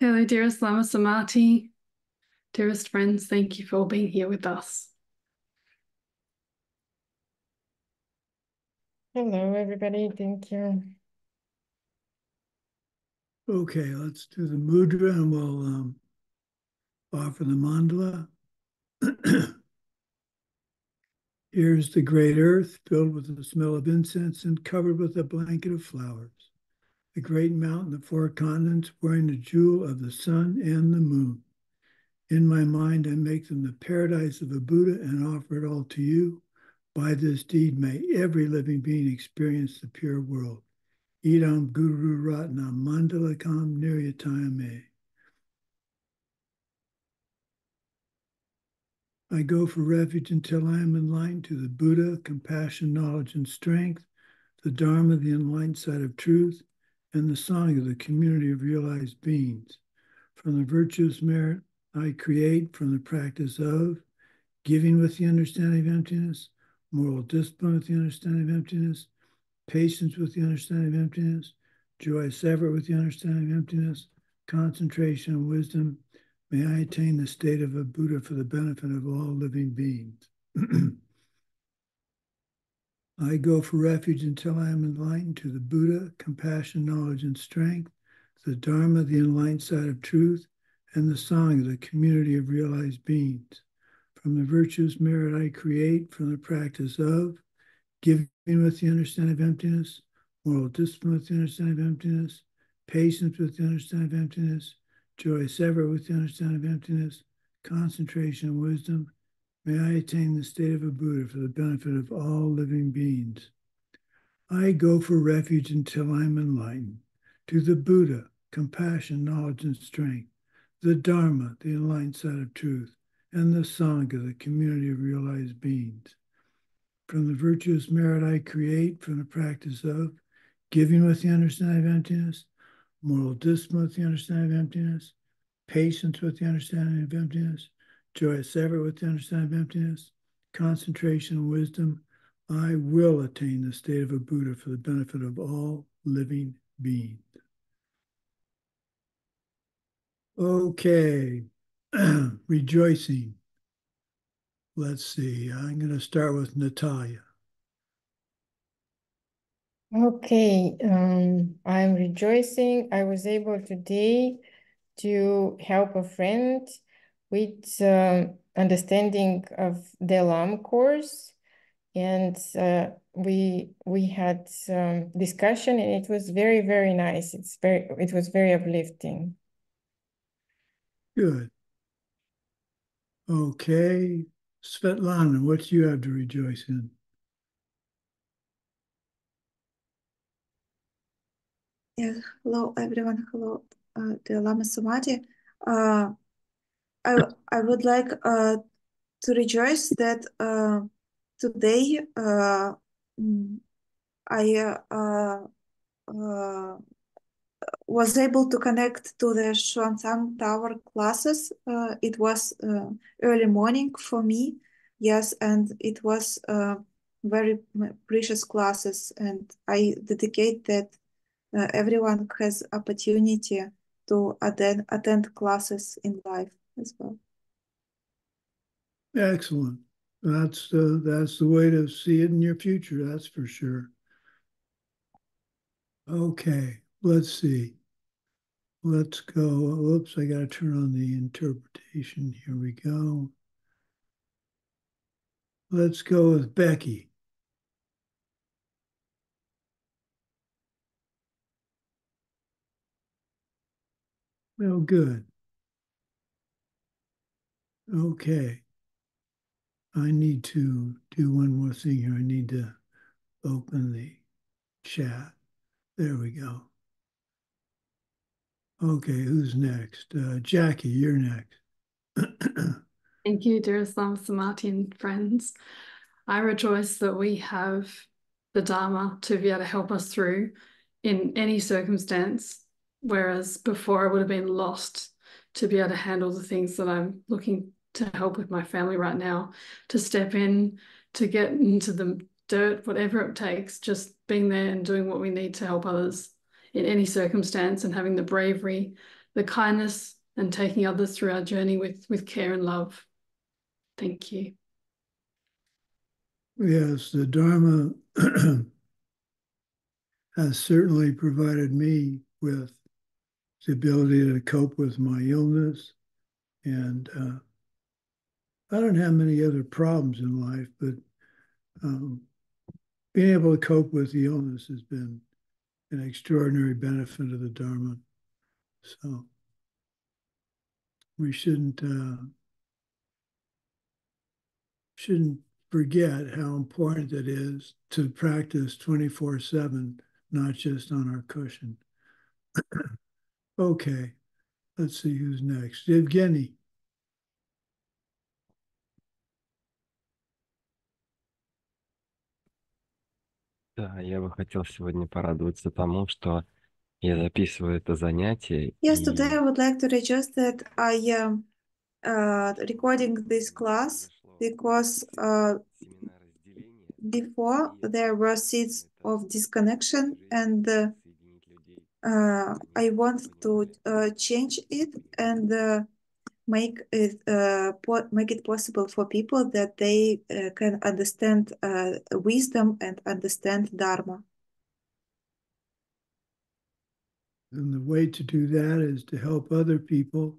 Hello, dearest Lama Sumati. Dearest friends, thank you for being here with us. Hello, everybody. Thank you. Okay, let's do the mudra and we'll um, offer the mandala. Here's the great earth filled with the smell of incense and covered with a blanket of flowers. The great mountain of four continents wearing the jewel of the sun and the moon. In my mind, I make them the paradise of a Buddha and offer it all to you. By this deed, may every living being experience the pure world. Idam Guru Ratna Mandalakam Niryatayame. I go for refuge until I am enlightened to the Buddha, compassion, knowledge, and strength, the Dharma, the enlightened side of truth, and the Sangha of the community of realized beings. From the virtuous merit I create, from the practice of giving with the understanding of emptiness, moral discipline with the understanding of emptiness, patience with the understanding of emptiness, joy separate with the understanding of emptiness, concentration and wisdom, May I attain the state of a Buddha for the benefit of all living beings. I go for refuge until I am enlightened to the Buddha, compassion, knowledge, and strength, the Dharma, the enlightened side of truth, and the Sangha of the community of realized beings. From the virtuous merit I create, from the practice of giving with the understanding of emptiness, moral discipline with the understanding of emptiness, patience with the understanding of emptiness, joy sever with the understanding of emptiness, concentration, wisdom. May I attain the state of a Buddha for the benefit of all living beings. I go for refuge until I am enlightened. To the Buddha, compassion, knowledge, and strength, the Dharma, the enlightened side of truth, and the Sangha, the community of realized beings. From the virtuous merit I create from the practice of giving with the understanding of emptiness, moral discipline with the understanding of emptiness, patience with the understanding of emptiness, joy separate with the understanding of emptiness, concentration and wisdom, I will attain the state of a Buddha for the benefit of all living beings. Okay, rejoicing. Let's see, I'm going to start with Natalia. Okay, um, I'm rejoicing. I was able today to help a friend with uh, understanding of the Lam Rim course, and uh, we we had some discussion, and it was very very nice. It's very it was very uplifting. Good. Okay, Svetlana, what do you have to rejoice in? Yeah, hello everyone. Hello, uh, dear Lama Sumati. Uh, I I would like uh, to rejoice that uh, today uh, mm, I uh, uh, was able to connect to the Xuanzang Tower classes. Uh, it was early morning for me, yes, and it was very precious classes, and I dedicate that everyone has opportunity to attend attend classes in life as well. Excellent. That's uh, that's the way to see it in your future. That's for sure. Okay, let's see. Let's go. Oops, I got to turn on the interpretation. Here we go. Let's go with Becky. Well, good. Okay. I need to do one more thing here. I need to open the chat. There we go. Okay, who's next? Uh, Jackie, you're next. Thank you, Lama Sumati and friends. I rejoice that we have the Dharma to be able to help us through in any circumstance Whereas before I would have been lost to be able to handle the things that I'm looking to help with my family right now, to step in, to get into the dirt, whatever it takes, just being there and doing what we need to help others in any circumstance and having the bravery, the kindness and taking others through our journey with, with care and love. Thank you. Yes, the Dharma has certainly provided me with the ability to cope with my illness. And uh, I don't have many other problems in life, but um, being able to cope with the illness has been an extraordinary benefit of the Dharma. So we shouldn't uh, shouldn't forget how important it is to practice 24 7, not just on our cushion. okay, let's see who's next. Evgeny. Да, я бы хотел сегодня порадоваться тому, что я записываю это занятие. Yes, today I would like to rejoice that I am uh, recording this class because uh, before и there were seeds это of disconnection and uh, соединить людей. uh, I want to uh, change it and uh, make it uh, make it possible for people that they uh, can understand uh, wisdom and understand dharma. And the way to do that is to help other people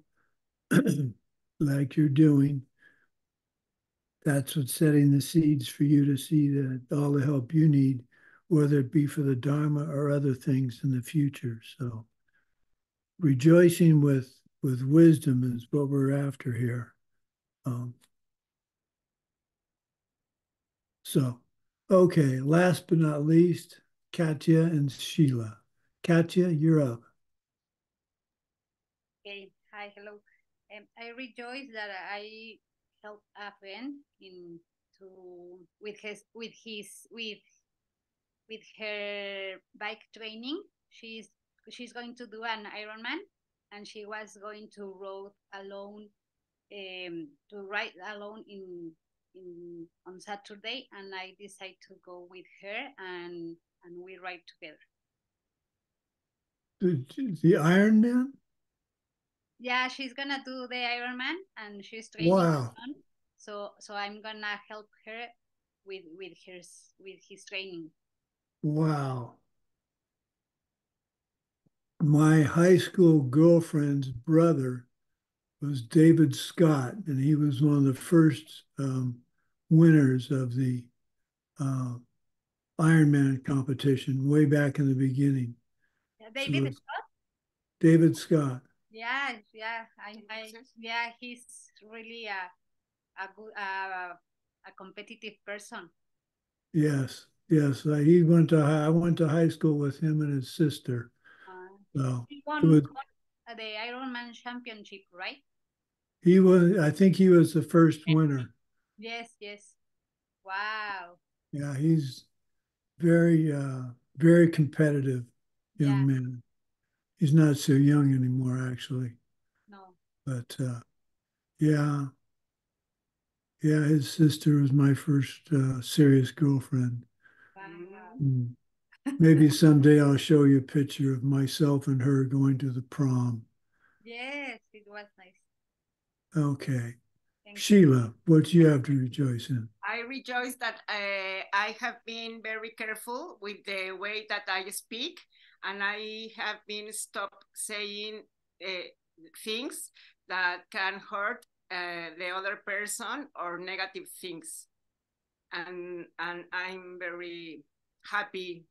like you're doing. That's what's setting the seeds for you to see that all the help you need, whether it be for the Dharma or other things in the future. So rejoicing with with wisdom is what we're after here. Um, so, okay, last but not least, Katya and Sheila. Katya, you're up. Okay, hi, hello. Um, I rejoice that I helped a friend in to with his with his with with her bike training. She's she's going to do an Ironman, and she was going to road alone, um, to ride alone in in on Saturday, and I decided to go with her, and and we ride together. The, the Ironman? Yeah, she's gonna do the Ironman and she's training Wow. So so I'm gonna help her with with his with his training. Wow. My high school girlfriend's brother was David Scott, and he was one of the first um, winners of the uh, Ironman competition way back in the beginning. Yeah, David it's- Scott? David Scott. Yeah, yeah, I, I yeah, he's really a a good uh, a competitive person. Yes, yes. Uh, he went to high, I went to high school with him and his sister. So he won, would- won the Ironman championship, right? he was. I think he was the first winner. Yes, yes. Wow. Yeah, he's very, uh, very competitive young Yeah. man. He's not so young anymore, actually. No. But uh, yeah, yeah, his sister was my first uh, serious girlfriend. Wow. Mm. Maybe someday I'll show you a picture of myself and her going to the prom. Yes, it was nice. Okay. Thank you. Sheila, what do you have to rejoice in? I rejoice that uh, I have been very careful with the way that I speak, and I have been stopped saying uh, things that can hurt uh, the other person or negative things, and and I'm very happy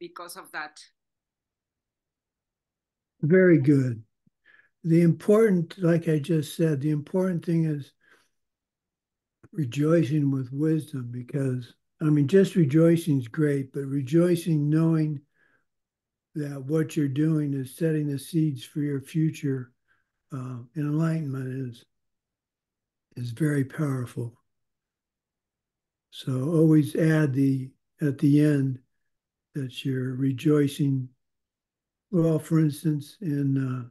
because of that. Very good. The important, like I just said, the important thing is rejoicing with wisdom because, I mean, just rejoicing is great, but rejoicing knowing that what you're doing is setting the seeds for your future uh, enlightenment is is very powerful. So always add the at the end that you're rejoicing. Well, for instance, in uh,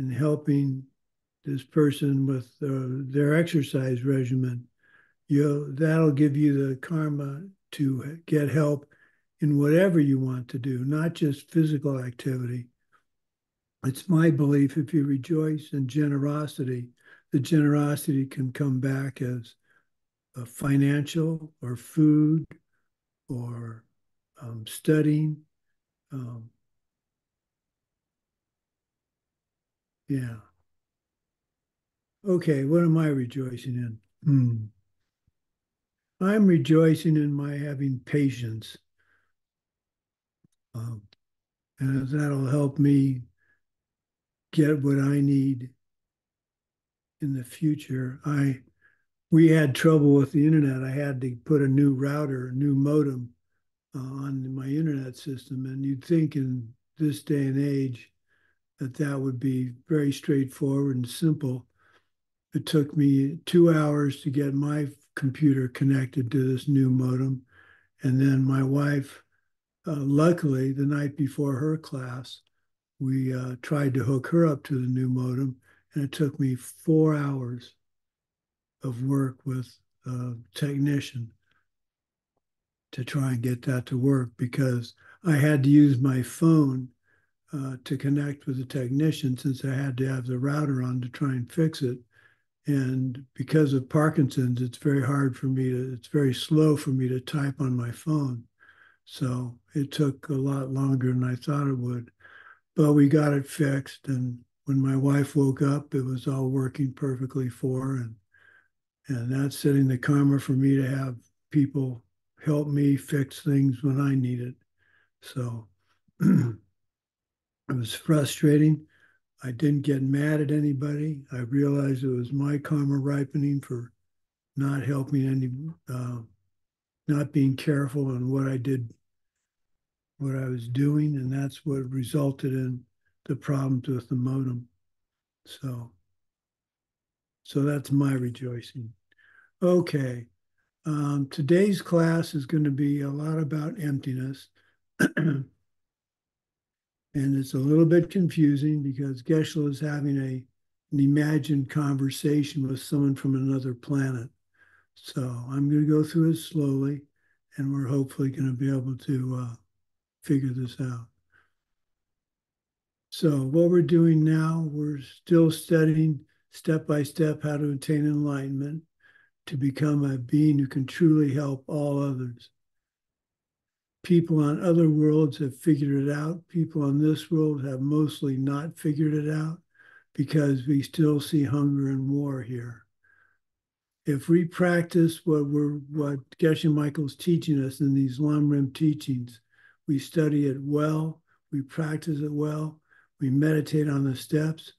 in helping this person with uh, their exercise regimen, you that'll give you the karma to get help in whatever you want to do, not just physical activity, it's my belief if you rejoice in generosity, the generosity can come back as a financial or food or um, studying. Um, yeah. Okay, what am I rejoicing in? Hmm. I'm rejoicing in my having patience. Um, and that'll help me get what I need in the future. I we had trouble with the internet. I had to put a new router, a new modem uh, on my internet system, and you'd think in this day and age that that would be very straightforward and simple. It took me two hours to get my computer connected to this new modem, and then my wife, uh, luckily, the night before her class, we uh, tried to hook her up to the new modem, and it took me four hours of work with a technician to try and get that to work because I had to use my phone uh, to connect with the technician since I had to have the router on to try and fix it. And because of Parkinson's, it's very hard for me to, it's very slow for me to type on my phone. So it took a lot longer than I thought it would. But we got it fixed. And when my wife woke up, it was all working perfectly for her. And, and that's setting the karma for me to have people help me fix things when I need it. So it was frustrating. I didn't get mad at anybody. I realized it was my karma ripening for not helping any, uh, not being careful on what I did what I was doing, and that's what resulted in the problems with the modem. So, so that's my rejoicing. Okay, um, today's class is going to be a lot about emptiness. and it's a little bit confusing because Geshe-la is having a, an imagined conversation with someone from another planet. So I'm going to go through it slowly, and we're hopefully going to be able to uh, figure this out. So what we're doing now, we're still studying step by step how to attain enlightenment to become a being who can truly help all others. People on other worlds have figured it out. People on this world have mostly not figured it out because we still see hunger and war here. If we practice what we're what Geshe Michael's teaching us in these Lamrim teachings, we study it well, we practice it well, we meditate on the steps,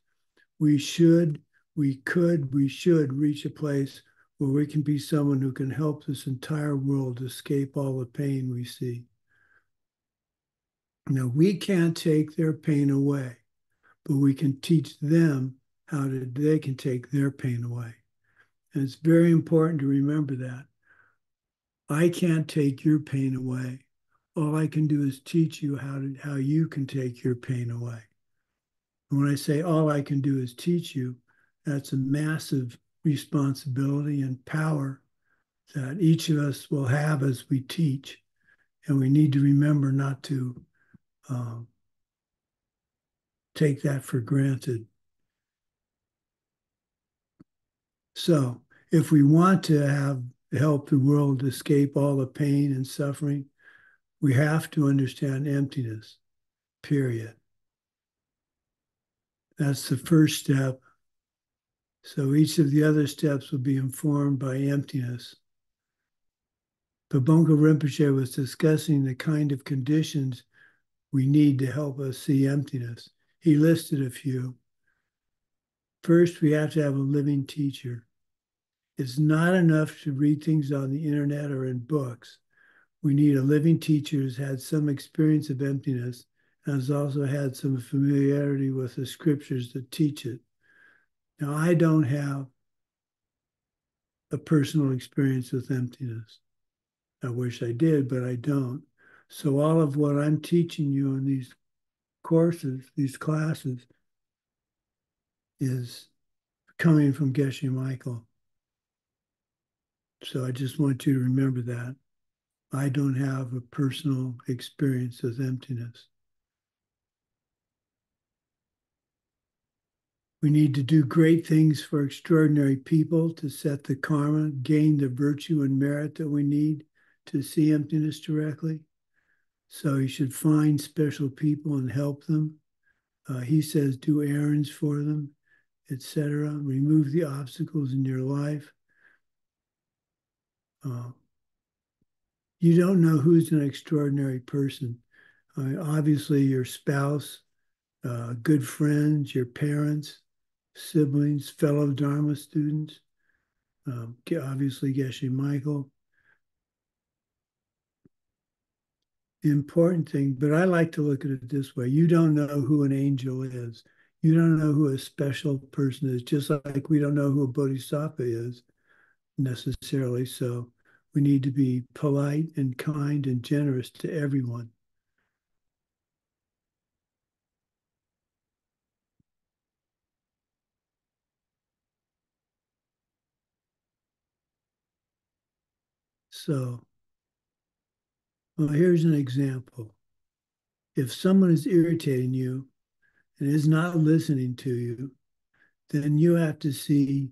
we should, we could, we should reach a place where we can be someone who can help this entire world escape all the pain we see. Now, we can't take their pain away, but we can teach them how to, they can take their pain away. And it's very important to remember that. I can't take your pain away all I can do is teach you how to how you can take your pain away. And when I say all I can do is teach you, that's a massive responsibility and power that each of us will have as we teach. And we need to remember not to um, take that for granted. So, if we want to have help the world escape all the pain and suffering, we have to understand emptiness, period. That's the first step. So each of the other steps will be informed by emptiness. Bongpo Rinpoche was discussing the kind of conditions we need to help us see emptiness. He listed a few. First, we have to have a living teacher. It's not enough to read things on the internet or in books. We need a living teacher who's had some experience of emptiness and has also had some familiarity with the scriptures that teach it. Now, I don't have a personal experience with emptiness. I wish I did, but I don't. So, all of what I'm teaching you in these courses, these classes, is coming from Geshe Michael. So, I just want you to remember that. I don't have a personal experience of emptiness. We need to do great things for extraordinary people to set the karma, gain the virtue and merit that we need to see emptiness directly. So you should find special people and help them. Uh, he says, do errands for them, etc. Remove the obstacles in your life. Uh, you don't know who's an extraordinary person. Uh, obviously, your spouse, uh, good friends, your parents, siblings, fellow Dharma students, um, obviously Geshe Michael. The important thing, but I like to look at it this way you don't know who an angel is. You don't know who a special person is, just like we don't know who a bodhisattva is necessarily. So we need to be polite and kind and generous to everyone. So, well, here's an example. If someone is irritating you and is not listening to you, then you have to see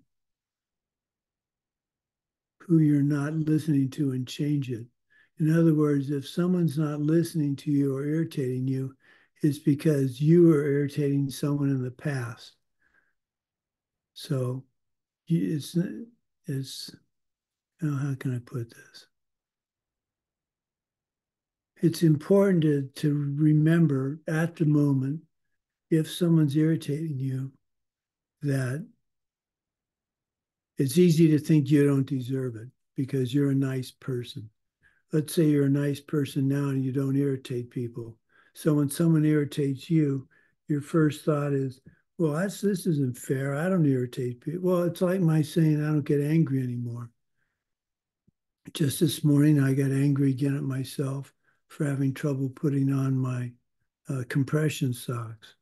who you're not listening to and change it. In other words, if someone's not listening to you or irritating you, it's because you were irritating someone in the past. So it's, it's how can I put this? It's important to, to remember at the moment if someone's irritating you that it's easy to think you don't deserve it because you're a nice person. Let's say you're a nice person now and you don't irritate people. So when someone irritates you, your first thought is, well, that's, this isn't fair. I don't irritate people. Well, it's like my saying, I don't get angry anymore. Just this morning, I got angry again at myself for having trouble putting on my uh, compression socks.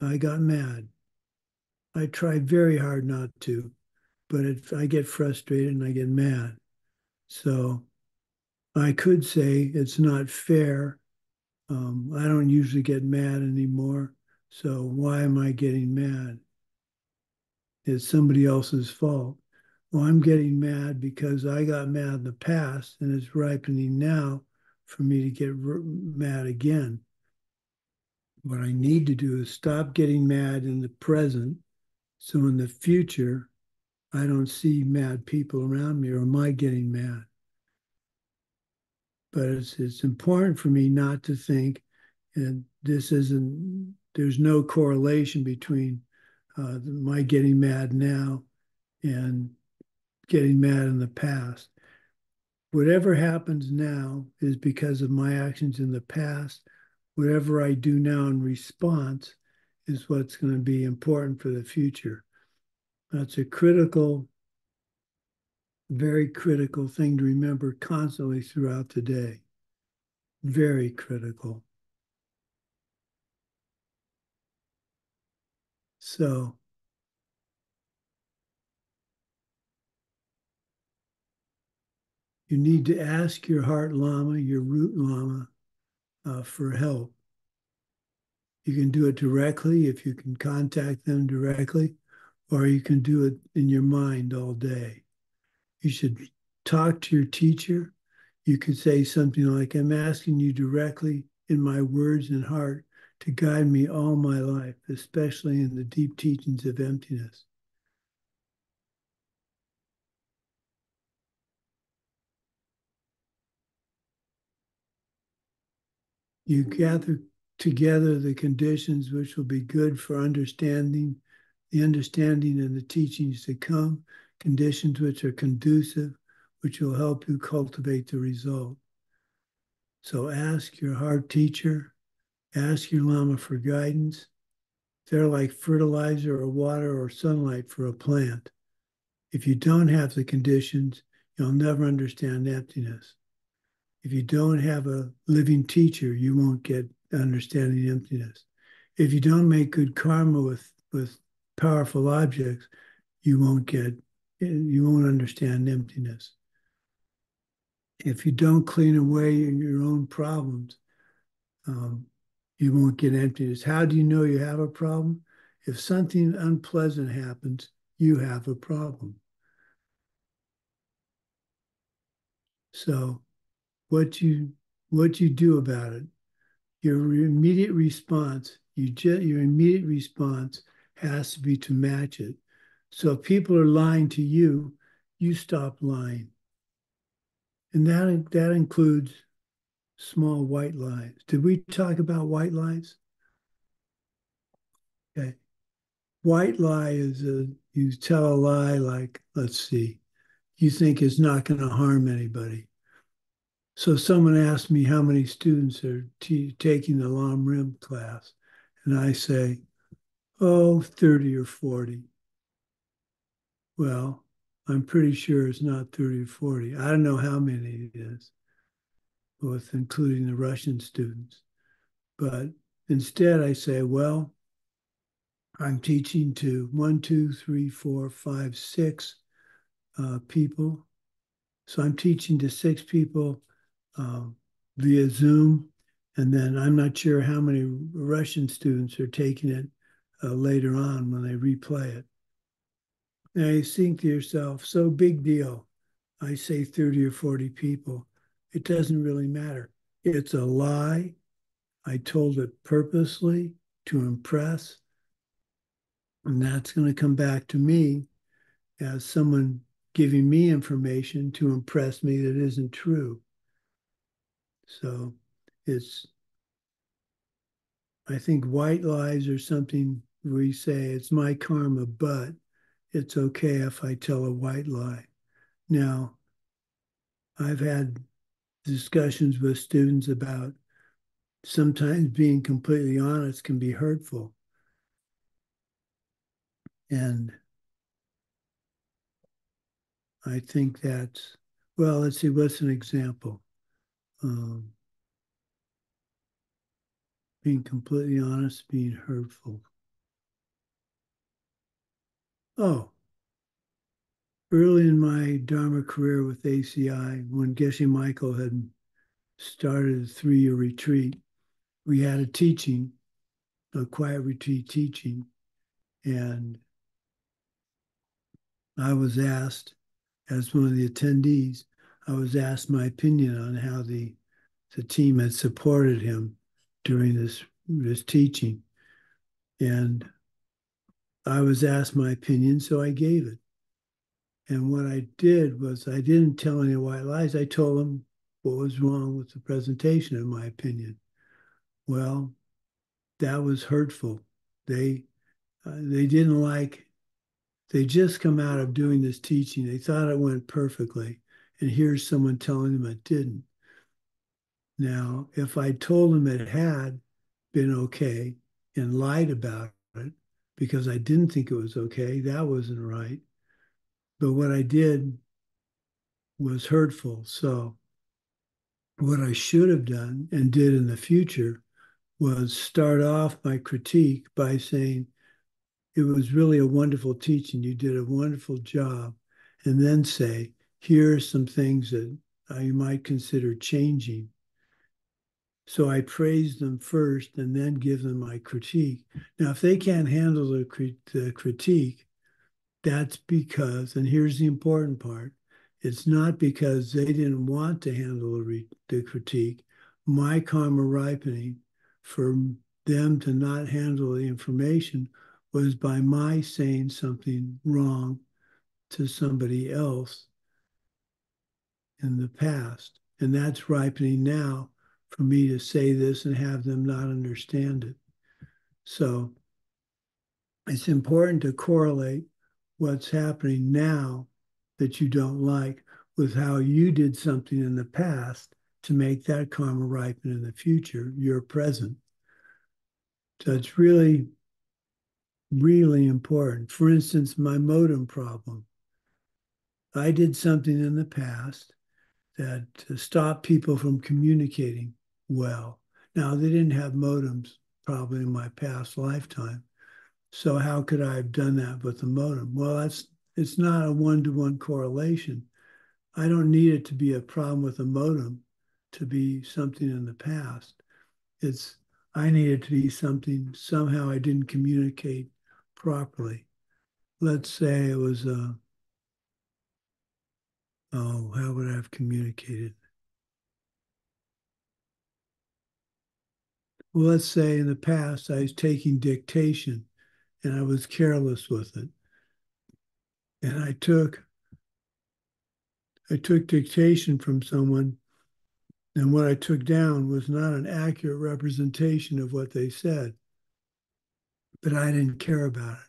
I got mad. I try very hard not to, but it, I get frustrated and I get mad. So I could say it's not fair. Um, I don't usually get mad anymore. So why am I getting mad? It's somebody else's fault. Well, I'm getting mad because I got mad in the past and it's ripening now for me to get mad again. What I need to do is stop getting mad in the present so in the future, I don't see mad people around me or am I getting mad? But it's, it's important for me not to think, and this isn't, there's no correlation between uh, my getting mad now and getting mad in the past. Whatever happens now is because of my actions in the past. Whatever I do now in response is what's going to be important for the future. That's a critical, very critical thing to remember constantly throughout the day. Very critical. So, you need to ask your heart Lama, your root Lama, uh, for help. You can do it directly if you can contact them directly, or you can do it in your mind all day. You should talk to your teacher. You could say something like, I'm asking you directly in my words and heart to guide me all my life, especially in the deep teachings of emptiness. You gather together the conditions which will be good for understanding the understanding and the teachings to come, conditions which are conducive, which will help you cultivate the result. So ask your heart teacher, ask your Lama for guidance. They're like fertilizer or water or sunlight for a plant. If you don't have the conditions, you'll never understand emptiness. If you don't have a living teacher, you won't get understanding emptiness. If you don't make good karma with, with powerful objects, you won't get, you won't understand emptiness. If you don't clean away your own problems, um, you won't get emptiness. How do you know you have a problem? If something unpleasant happens, you have a problem. So what you what you do about it, your immediate response, you just, your immediate response has to be to match it. So if people are lying to you, you stop lying. And that, that includes small white lies. Did we talk about white lies? Okay. White lie is a, you tell a lie like, let's see, you think it's not going to harm anybody. So someone asked me how many students are taking the Lam Rim class. And I say, oh, 30 or 40. Well, I'm pretty sure it's not 30 or 40. I don't know how many it is, with including the Russian students. But instead, I say, well, I'm teaching to one, two, three, four, five, six uh, people. So I'm teaching to six people uh, via Zoom. And then I'm not sure how many Russian students are taking it uh, later on when they replay it. Now you think to yourself, so big deal. I say 30 or 40 people. It doesn't really matter. It's a lie. I told it purposely to impress. And that's going to come back to me as someone giving me information to impress me that isn't true. So it's, I think white lies are something we say it's my karma, but it's okay if I tell a white lie. Now, I've had discussions with students about sometimes being completely honest can be hurtful. And I think that's, well, let's see, what's an example? Um, being completely honest, being hurtful. Oh, early in my Dharma career with ACI, when Geshe Michael had started a three year retreat, we had a teaching, a quiet retreat teaching, and I was asked, as one of the attendees, I was asked my opinion on how the the team had supported him during this this teaching, and I was asked my opinion, so I gave it. And what I did was I didn't tell any white lies. I told them what was wrong with the presentation, in my opinion. Well, that was hurtful. They uh, they didn't like. They just come out of doing this teaching. They thought it went perfectly, and here's someone telling them it didn't. Now, if I told them it had been okay and lied about it, because I didn't think it was okay. That wasn't right. But what I did was hurtful. So, what I should have done and did in the future was start off my critique by saying, It was really a wonderful teaching. You did a wonderful job. And then say, Here are some things that you might consider changing so I praise them first and then give them my critique. Now, if they can't handle the, the critique, that's because, and here's the important part it's not because they didn't want to handle the, the critique. My karma ripening for them to not handle the information was by my saying something wrong to somebody else in the past. And that's ripening now for me to say this and have them not understand it. So it's important to correlate what's happening now that you don't like with how you did something in the past to make that karma ripen in the future, your present. So it's really, really important. For instance, my modem problem. I did something in the past that to stop people from communicating well. Now, they didn't have modems probably in my past lifetime. So how could I have done that with a modem? Well, that's it's not a one-to-one correlation. I don't need it to be a problem with a modem to be something in the past. It's I need it to be something somehow I didn't communicate properly. Let's say it was a, oh, how would I have communicated? Well, let's say in the past I was taking dictation and I was careless with it. And I took I took dictation from someone and what I took down was not an accurate representation of what they said. But I didn't care about it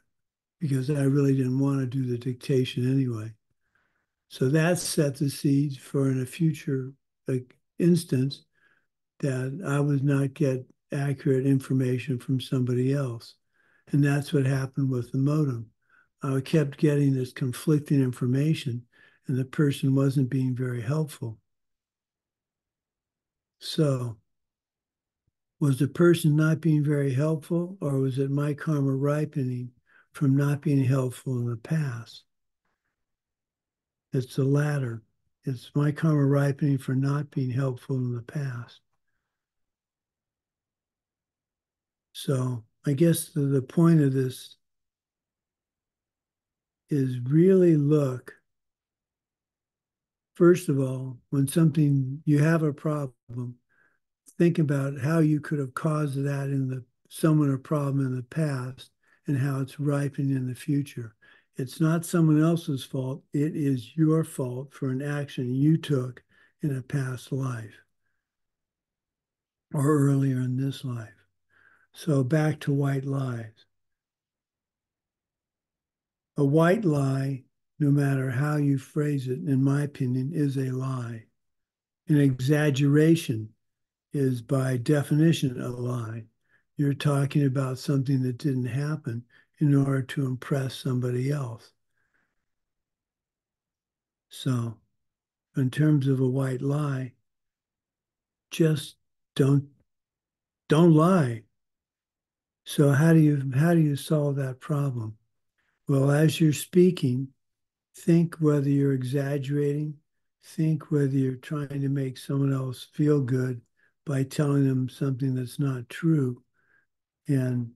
because I really didn't want to do the dictation anyway. So that set the seeds for in a future like instance that I would not get accurate information from somebody else. And that's what happened with the modem. I kept getting this conflicting information, and the person wasn't being very helpful. So, was the person not being very helpful, or was it my karma ripening from not being helpful in the past? It's the latter. It's my karma ripening for not being helpful in the past. So I guess the, the point of this is really look, first of all, when something, you have a problem, think about how you could have caused that in the someone a problem in the past and how it's ripening in the future. It's not someone else's fault. It is your fault for an action you took in a past life or earlier in this life. So back to white lies. A white lie, no matter how you phrase it, in my opinion, is a lie. An exaggeration is by definition a lie. You're talking about something that didn't happen in order to impress somebody else. So, in terms of a white lie, just don't don't lie. So how do you how do you solve that problem? Well, as you're speaking, think whether you're exaggerating, think whether you're trying to make someone else feel good by telling them something that's not true. And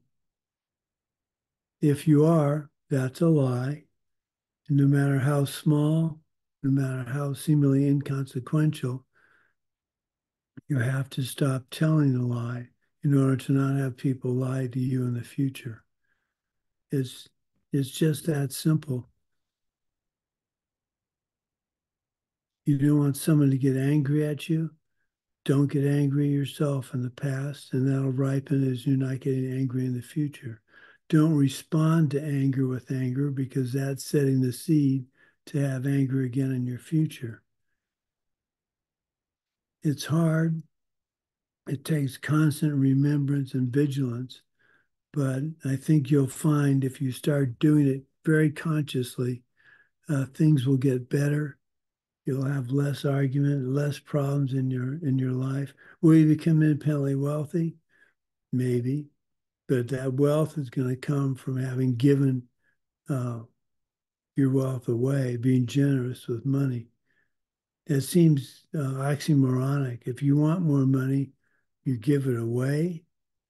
if you are, that's a lie. And no matter how small, no matter how seemingly inconsequential, you have to stop telling a lie in order to not have people lie to you in the future. It's, it's just that simple. You don't want someone to get angry at you. Don't get angry yourself in the past, and that'll ripen as you're not getting angry in the future. Don't respond to anger with anger because that's setting the seed to have anger again in your future. It's hard it takes constant remembrance and vigilance. But I think you'll find if you start doing it very consciously, uh, things will get better. You'll have less argument, less problems in your in your life. Will you become independently wealthy? Maybe, but that wealth is going to come from having given uh, your wealth away, being generous with money. That seems uh, oxymoronic. If you want more money, you give it away?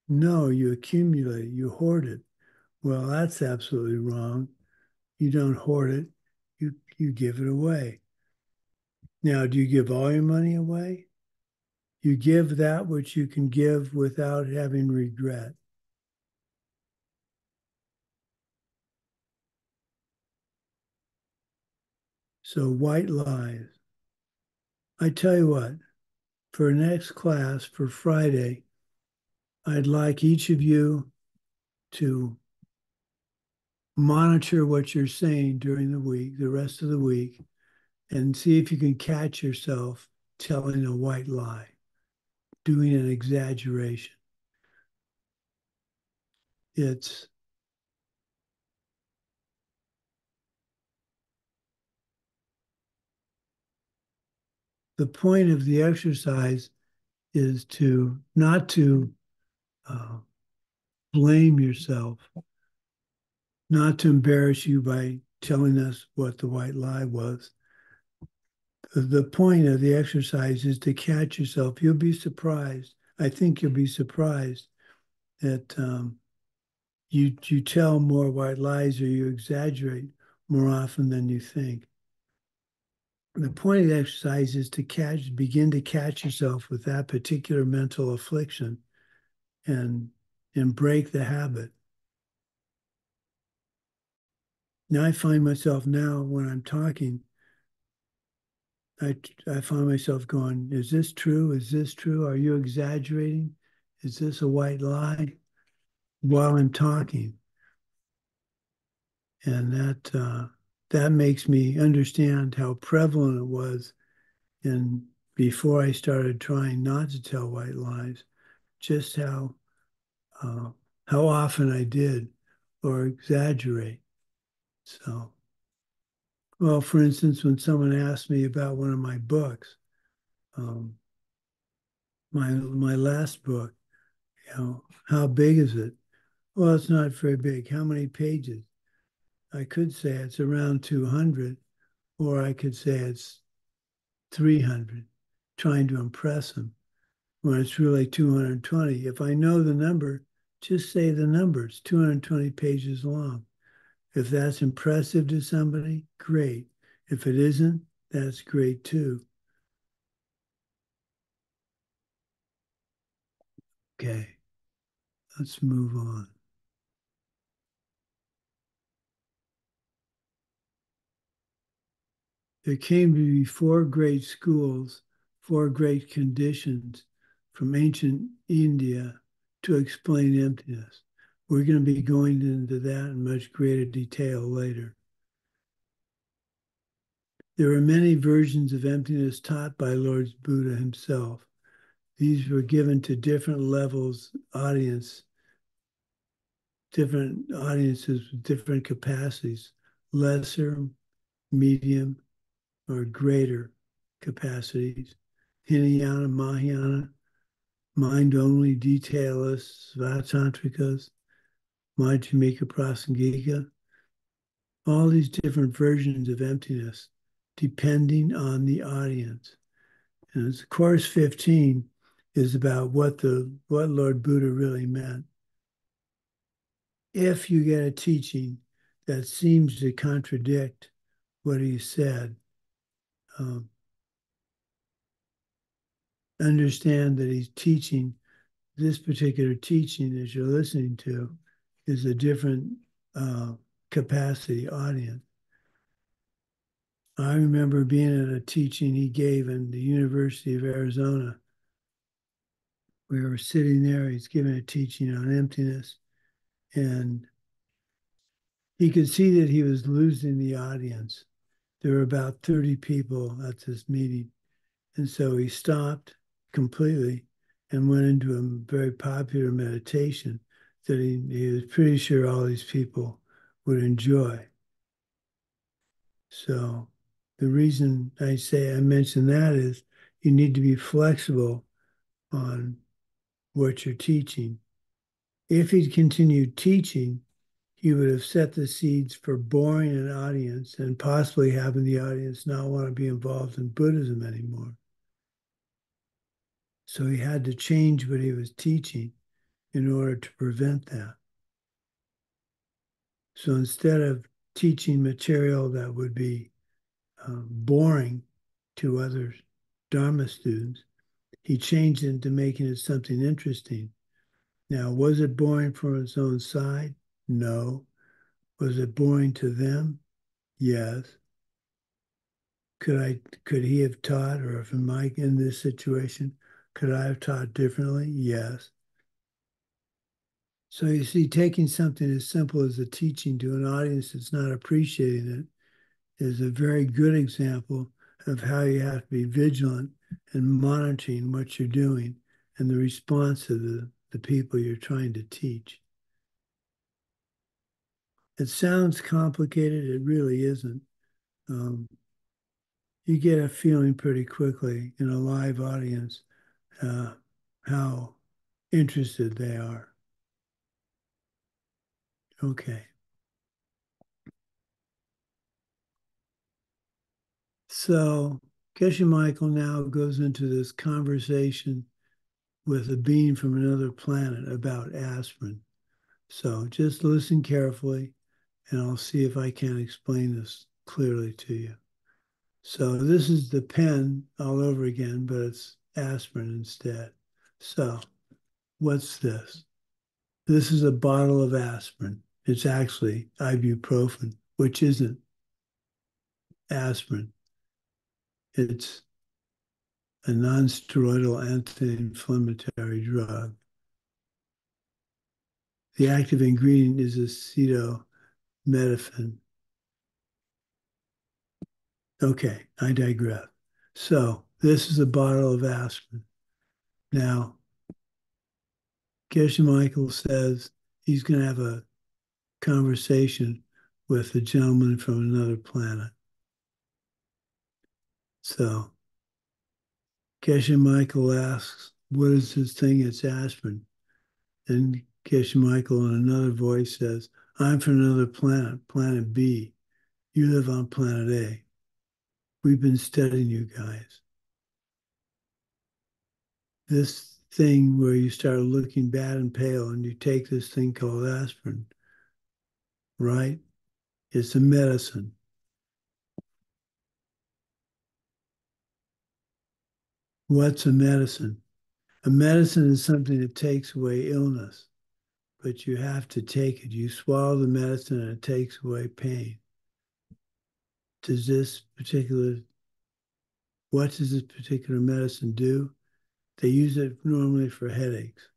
No, you accumulate you hoard it. Well, that's absolutely wrong. You don't hoard it, you, you give it away. Now, do you give all your money away? You give that which you can give without having regret. So, white lies. I tell you what, for next class for Friday, I'd like each of you to monitor what you're saying during the week, the rest of the week, and see if you can catch yourself telling a white lie, doing an exaggeration. It's the point of the exercise is to not to uh, blame yourself, not to embarrass you by telling us what the white lie was. The point of the exercise is to catch yourself. You'll be surprised. I think you'll be surprised that um, you you tell more white lies or you exaggerate more often than you think. The point of the exercise is to catch, begin to catch yourself with that particular mental affliction and, and break the habit. Now I find myself now when I'm talking, I, I find myself going, is this true? Is this true? Are you exaggerating? Is this a white lie? While I'm talking. And that, uh, that makes me understand how prevalent it was and before I started trying not to tell white lies, just how uh, how often I did or exaggerate. So, well, for instance, when someone asked me about one of my books, um, my my last book, you know, how big is it? Well, it's not very big. How many pages? I could say it's around 200, or I could say it's 300, trying to impress them when it's really 220. If I know the number, just say the number. It's 220 pages long. If that's impressive to somebody, great. If it isn't, that's great too. Okay, let's move on. There came to be four great schools, four great conditions from ancient India to explain emptiness. We're going to be going into that in much greater detail later. There are many versions of emptiness taught by Lord Buddha himself. These were given to different levels, audience, different audiences with different capacities, lesser, medium, or greater capacities. Hinayana, Mahayana, mind only, Detailists, Svatantrikas, Madhyamika Prasangika, all these different versions of emptiness depending on the audience. And course 15 is about what the what Lord Buddha really meant. If you get a teaching that seems to contradict what he said, um, understand that he's teaching this particular teaching that you're listening to is a different uh, capacity audience. I remember being at a teaching he gave in the University of Arizona. We were sitting there, he's giving a teaching on emptiness, and he could see that he was losing the audience. There were about 30 people at this meeting. And so he stopped completely and went into a very popular meditation that he, he was pretty sure all these people would enjoy. So the reason I say I mention that is you need to be flexible on what you're teaching. If he'd continued teaching, he would have set the seeds for boring an audience and possibly having the audience not want to be involved in Buddhism anymore. So he had to change what he was teaching in order to prevent that. So instead of teaching material that would be um, boring to other Dharma students, he changed it into making it something interesting. Now, was it boring from its own side? No. Was it boring to them? Yes. Could I could he have taught, or if Mike in this situation, could I have taught differently? Yes. So you see, taking something as simple as a teaching to an audience that's not appreciating it is a very good example of how you have to be vigilant and monitoring what you're doing and the response of the, the people you're trying to teach. It sounds complicated, it really isn't. Um, you get a feeling pretty quickly in a live audience uh, how interested they are. Okay. So Geshe Michael now goes into this conversation with a being from another planet about aspirin. So just listen carefully and I'll see if I can explain this clearly to you. So this is the pen all over again, but it's aspirin instead. So what's this? This is a bottle of aspirin. It's actually ibuprofen, which isn't aspirin. It's a non-steroidal anti-inflammatory drug. The active ingredient is acetaminophen. Okay, I digress. So this is a bottle of aspirin. Now, Geshe Michael says he's going to have a conversation with a gentleman from another planet. So Geshe Michael asks, What is this thing? It's aspirin. And Geshe Michael in another voice says, I'm from another planet, planet B. You live on planet A. We've been studying you guys. This thing where you start looking bad and pale and you take this thing called aspirin, right? It's a medicine. What's a medicine? A medicine is something that takes away illness, but you have to take it. You swallow the medicine and it takes away pain. Does this particular, what does this particular medicine do? They use it normally for headaches.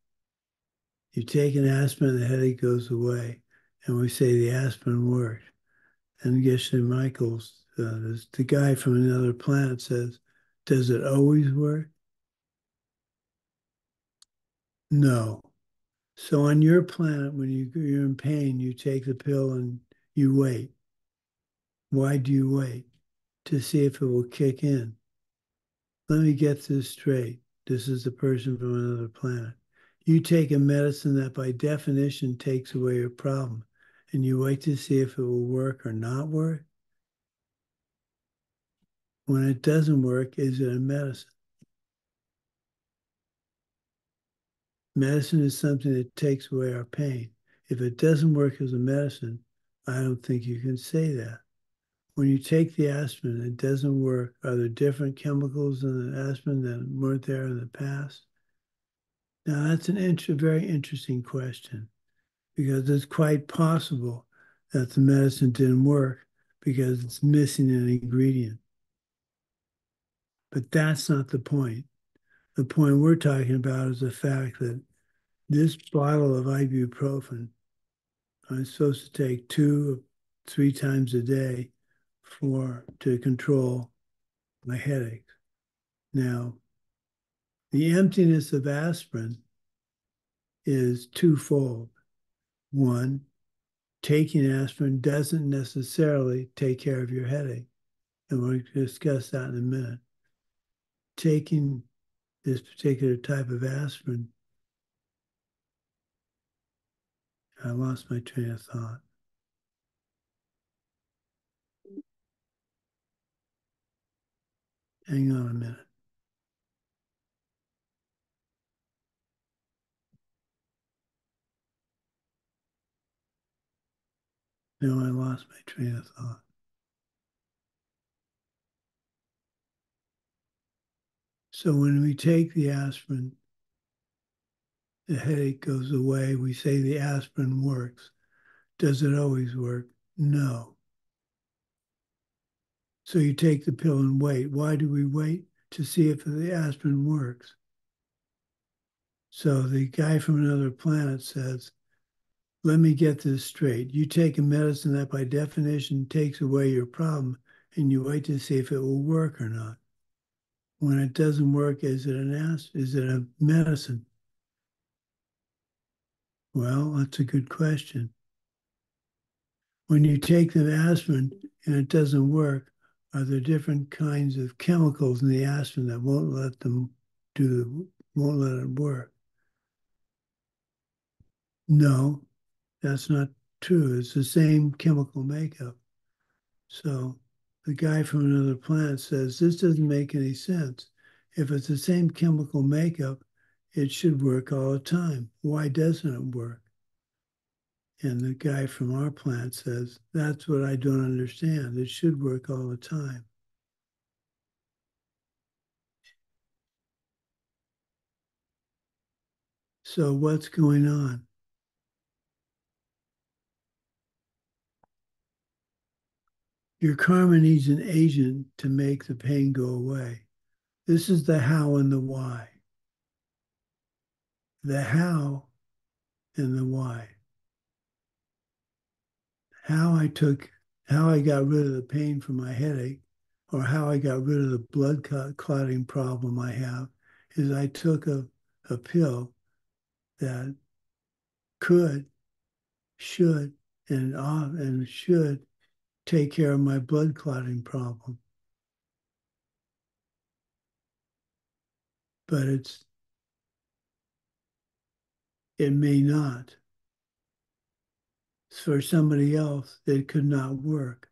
You take an aspirin, the headache goes away, and we say the aspirin worked. And Geshe Michaels, uh, the guy from another planet, says, does it always work? No. So on your planet, when you, you're in pain, you take the pill and you wait. Why do you wait? To see if it will kick in. Let me get this straight. This is the person from another planet. You take a medicine that by definition takes away your problem, and you wait to see if it will work or not work. When it doesn't work, is it a medicine? Medicine is something that takes away our pain. If it doesn't work as a medicine, I don't think you can say that. When you take the aspirin it doesn't work, are there different chemicals in the aspirin that weren't there in the past? Now, that's an very interesting question because it's quite possible that the medicine didn't work because it's missing an ingredient. But that's not the point. The point we're talking about is the fact that this bottle of ibuprofen, I'm supposed to take two, three times a day for to control my headache. Now, the emptiness of aspirin is twofold. One, taking aspirin doesn't necessarily take care of your headache. And we'll discuss that in a minute taking this particular type of aspirin, I lost my train of thought. Hang on a minute. No, I lost my train of thought. So when we take the aspirin, the headache goes away. We say the aspirin works. Does it always work? No. So you take the pill and wait. Why do we wait? To see if the aspirin works. So the guy from another planet says, let me get this straight. You take a medicine that by definition takes away your problem and you wait to see if it will work or not when it doesn't work, is it an ass? Is it a medicine? Well, that's a good question. When you take the aspirin and it doesn't work, are there different kinds of chemicals in the aspirin that won't let them do the, won't let it work? No, that's not true. It's the same chemical makeup. So the guy from another planet says, This doesn't make any sense. If it's the same chemical makeup, it should work all the time. Why doesn't it work? And the guy from our plant says, That's what I don't understand. It should work all the time. So, what's going on? Your karma needs an agent to make the pain go away. This is the how and the why. The how and the why. How I took, how I got rid of the pain from my headache, or how I got rid of the blood clotting problem I have, is I took a, a pill that could, should, and uh, and should take care of my blood clotting problem. But it's it may not. For somebody else, it could not work.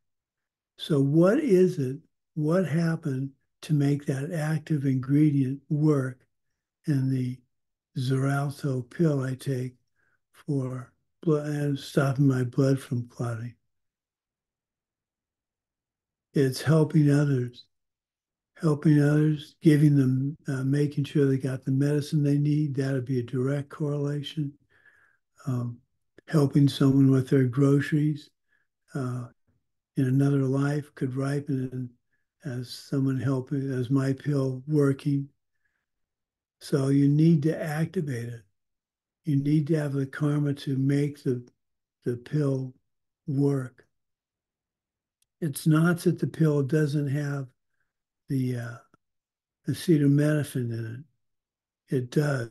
So, what is it? What happened to make that active ingredient work in the Xarelto pill I take for blood and uh, stopping my blood from clotting? It's helping others, helping others, giving them, uh, making sure they got the medicine they need. That would be a direct correlation. Um, helping someone with their groceries uh, in another life could ripen as someone helping, as my pill working. So you need to activate it. You need to have the karma to make the, the pill work. It's not that the pill doesn't have the uh, acetaminophen in it. It does.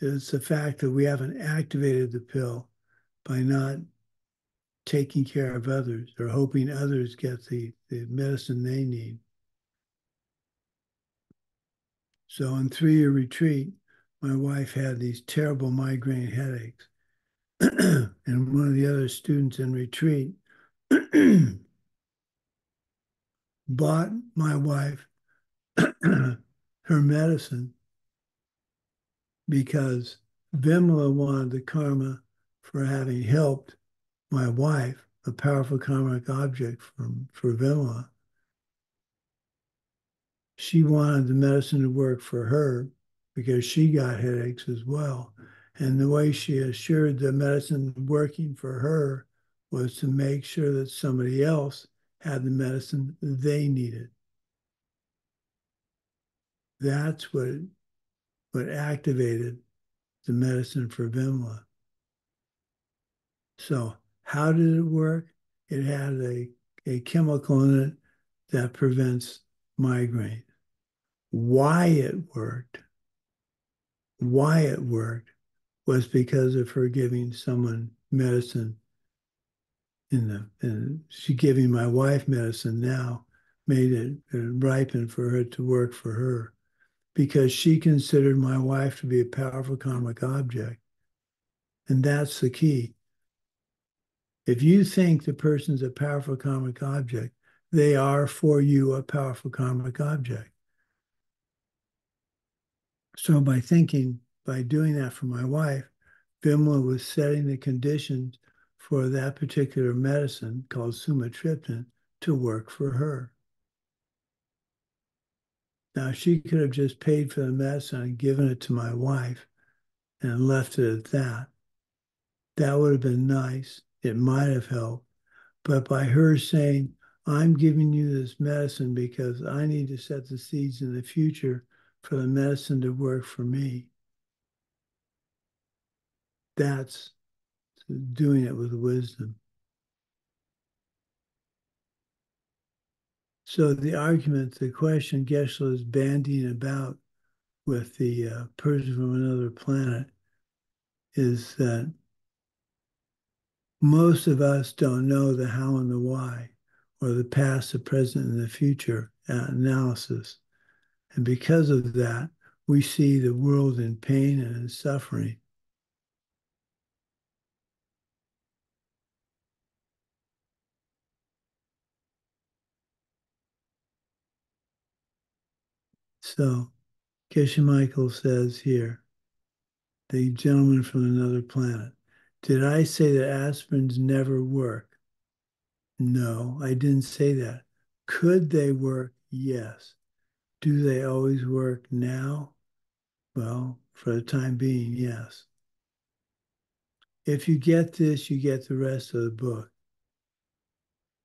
It's the fact that we haven't activated the pill by not taking care of others or hoping others get the, the medicine they need. So on three-year retreat, my wife had these terrible migraine headaches. and one of the other students in retreat bought my wife her medicine because Vimla wanted the karma for having helped my wife, a powerful karmic object from, for Vimla. She wanted the medicine to work for her because she got headaches as well. And the way she assured the medicine working for her was to make sure that somebody else had the medicine they needed. That's what, what activated the medicine for Vimla. So, how did it work? It had a, a chemical in it that prevents migraine. Why it worked, why it worked was because of her giving someone medicine in the and she giving my wife medicine now made it, ripen for her to work for her because she considered my wife to be a powerful karmic object. And that's the key. If you think the person's a powerful karmic object, they are for you a powerful karmic object. So by thinking, by doing that for my wife, Vimla was setting the conditions for that particular medicine called sumatriptan to work for her. Now, she could have just paid for the medicine and given it to my wife and left it at that. That would have been nice. It might have helped. But by her saying, I'm giving you this medicine because I need to set the seeds in the future for the medicine to work for me. That's doing it with wisdom. So the argument, the question Geshe-la is bandying about with the uh, person from another planet is that most of us don't know the how and the why, or the past, the present, and the future analysis. And because of that, we see the world in pain and in suffering. So, Geshe Michael says here, the gentleman from another planet, Did I say that aspirins never work? No, I didn't say that. Could they work? Yes. Do they always work now? Well, for the time being, yes. If you get this, you get the rest of the book.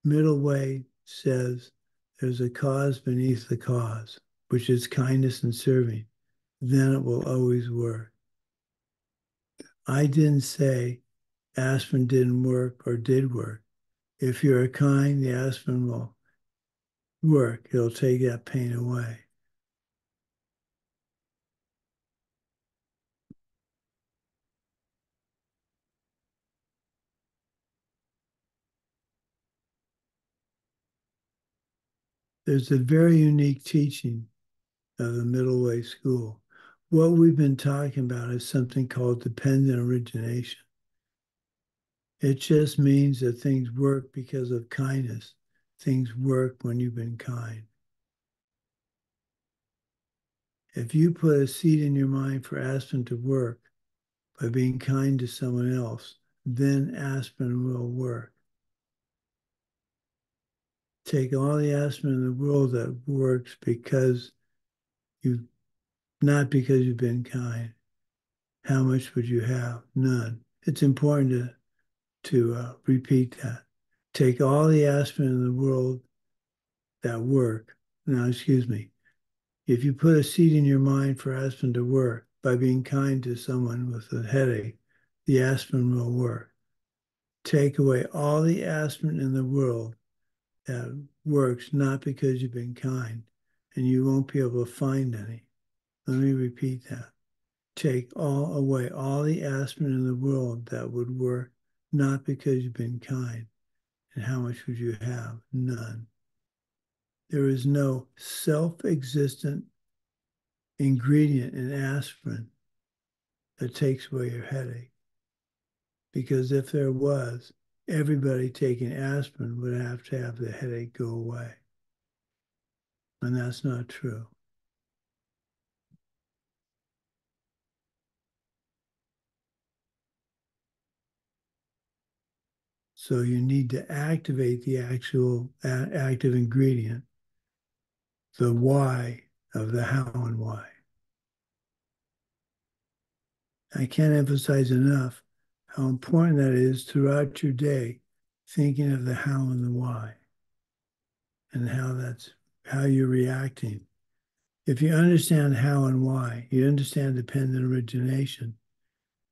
Middle way says there's a cause beneath the cause, which is kindness and serving. Then it will always work. I didn't say aspirin didn't work or did work. If you're kind, the aspirin will work. It'll take that pain away. There's a very unique teaching of the Middle Way School. What we've been talking about is something called dependent origination. It just means that things work because of kindness. Things work when you've been kind. If you put a seed in your mind for aspirin to work by being kind to someone else, then aspirin will work take all the aspirin in the world that works because you, not because you've been kind. How much would you have? None. It's important to to uh, repeat that. Take all the aspirin in the world that work. Now, excuse me. If you put a seed in your mind for aspirin to work by being kind to someone with a headache, the aspirin will work. Take away all the aspirin in the world that works not because you've been kind and you won't be able to find any. Let me repeat that. Take all away all the aspirin in the world that would work not because you've been kind. And how much would you have? None. There is no self existent ingredient in aspirin that takes away your headache. Because if there was, everybody taking aspirin would have to have the headache go away. And that's not true. So you need to activate the actual active ingredient, the why of the how and why. I can't emphasize enough how important that is throughout your day, thinking of the how and the why, and how that's how you're reacting. If you understand how and why, you understand dependent origination,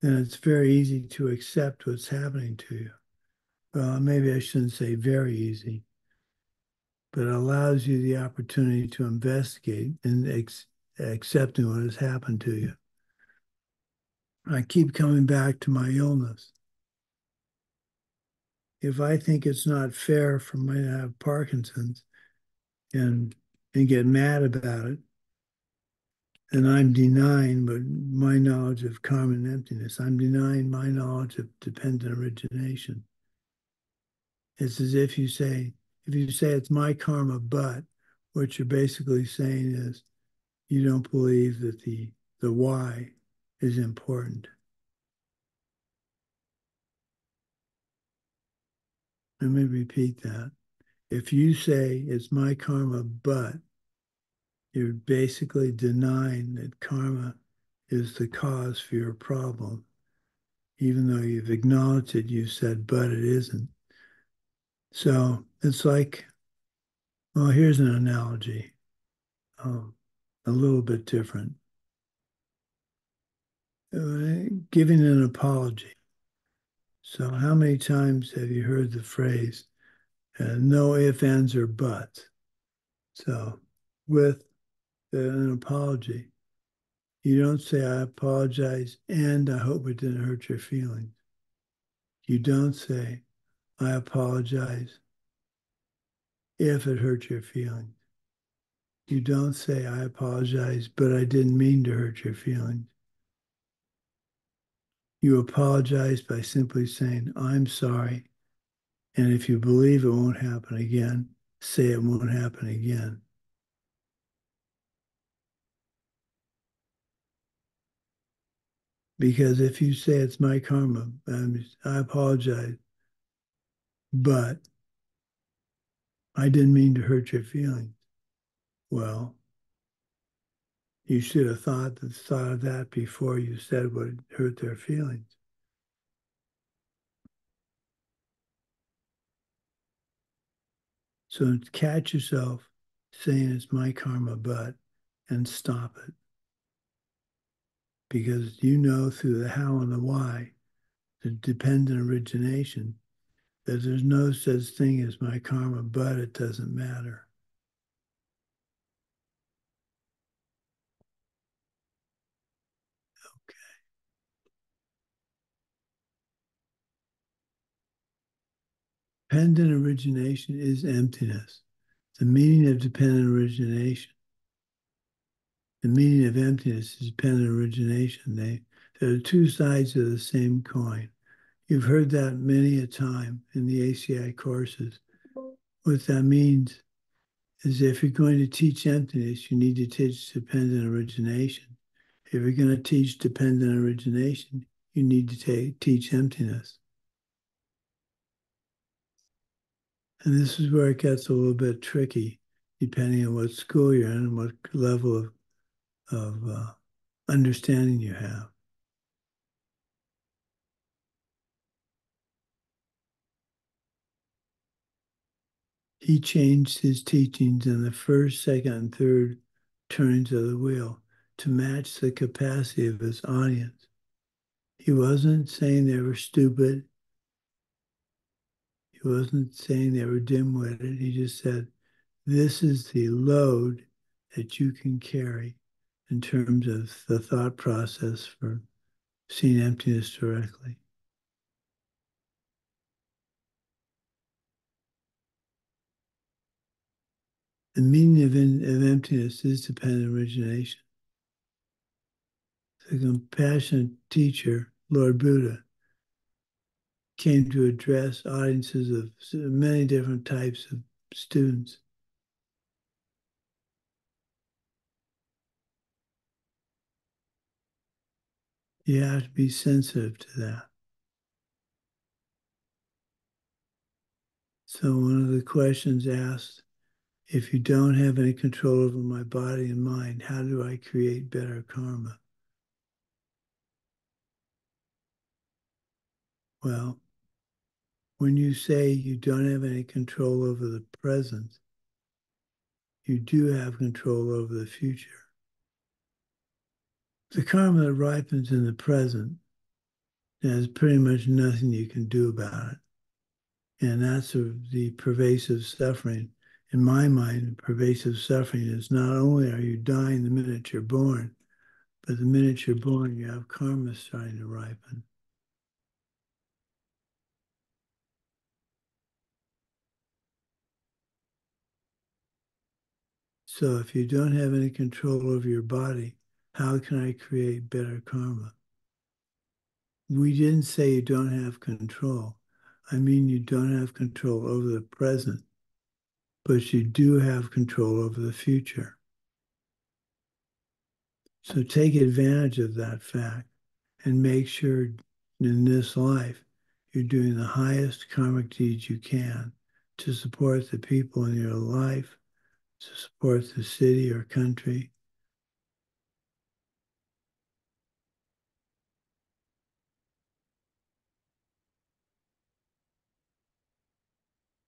then it's very easy to accept what's happening to you. Well, maybe I shouldn't say very easy, but it allows you the opportunity to investigate and ex- accepting what has happened to you. I keep coming back to my illness. If I think it's not fair for me to have Parkinson's and and get mad about it, And I'm denying but my knowledge of karma and emptiness. I'm denying my knowledge of dependent origination. It's as if you say, if you say it's my karma, but what you're basically saying is you don't believe that the the why is important. Let me repeat that. If you say it's my karma, but you're basically denying that karma is the cause for your problem, even though you've acknowledged it, you said, but it isn't. So it's like, well, here's an analogy, um, a little bit different. Uh, giving an apology. So, how many times have you heard the phrase, uh, no ifs, ands, or buts? So, with an apology, you don't say, I apologize and I hope it didn't hurt your feelings. You don't say, I apologize if it hurt your feelings. You don't say, I apologize, but I didn't mean to hurt your feelings. You apologize by simply saying, I'm sorry. And if you believe it won't happen again, say it won't happen again. Because if you say it's my karma, I'm, I apologize, but I didn't mean to hurt your feelings. Well, you should have thought the thought of that before you said what hurt their feelings. So catch yourself saying it's my karma, but and stop it. Because you know through the how and the why, the dependent origination, that there's no such thing as my karma, but it doesn't matter. Dependent origination is emptiness. The meaning of dependent origination. The meaning of emptiness is dependent origination. They, there are two sides of the same coin. You've heard that many a time in the ACI courses. What that means is if you're going to teach emptiness, you need to teach dependent origination. If you're going to teach dependent origination, you need to take, teach emptiness. And this is where it gets a little bit tricky, depending on what school you're in and what level of, of uh, understanding you have. He changed his teachings in the first, second, and third turns of the wheel to match the capacity of his audience. He wasn't saying they were stupid. He wasn't saying they were dim witted. He just said, This is the load that you can carry in terms of the thought process for seeing emptiness directly. The meaning of, in, of emptiness is dependent origination. The compassionate teacher, Lord Buddha, came to address audiences of many different types of students. You have to be sensitive to that. So, one of the questions asked if you don't have any control over my body and mind, how do I create better karma? Well, when you say you don't have any control over the present, you do have control over the future. The karma that ripens in the present, there's pretty much nothing you can do about it. And that's the pervasive suffering in my mind, pervasive suffering is not only are you dying the minute you're born, but the minute you're born, you have karma starting to ripen. So if you don't have any control over your body, how can I create better karma? We didn't say you don't have control. I mean, you don't have control over the present but you do have control over the future. So take advantage of that fact and make sure in this life you're doing the highest karmic deeds you can to support the people in your life, to support the city or country.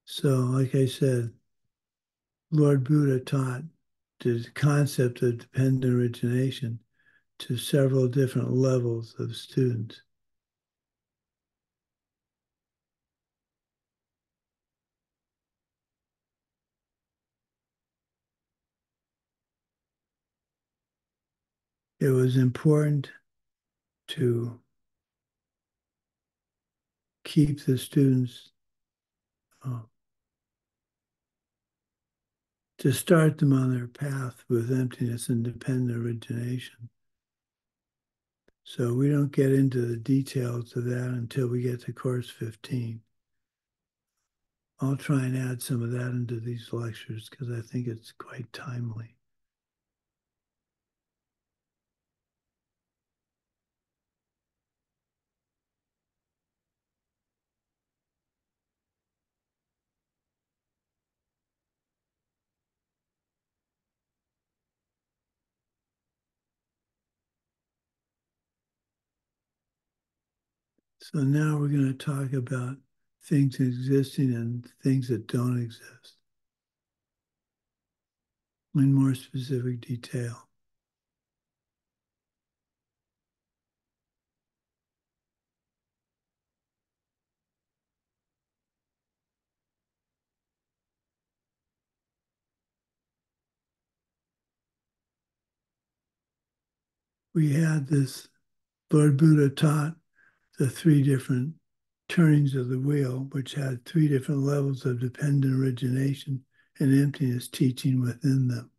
So, like I said, Lord Buddha taught the concept of dependent origination to several different levels of students. It was important to keep the students uh, to start them on their path with emptiness and dependent origination. So we don't get into the details of that until we get to course 15. I'll try and add some of that into these lectures because I think it's quite timely. So now we're going to talk about things existing and things that don't exist in more specific detail. we had this Lord Buddha taught the three different turnings of the wheel, which had three different levels of dependent origination and emptiness teaching within them.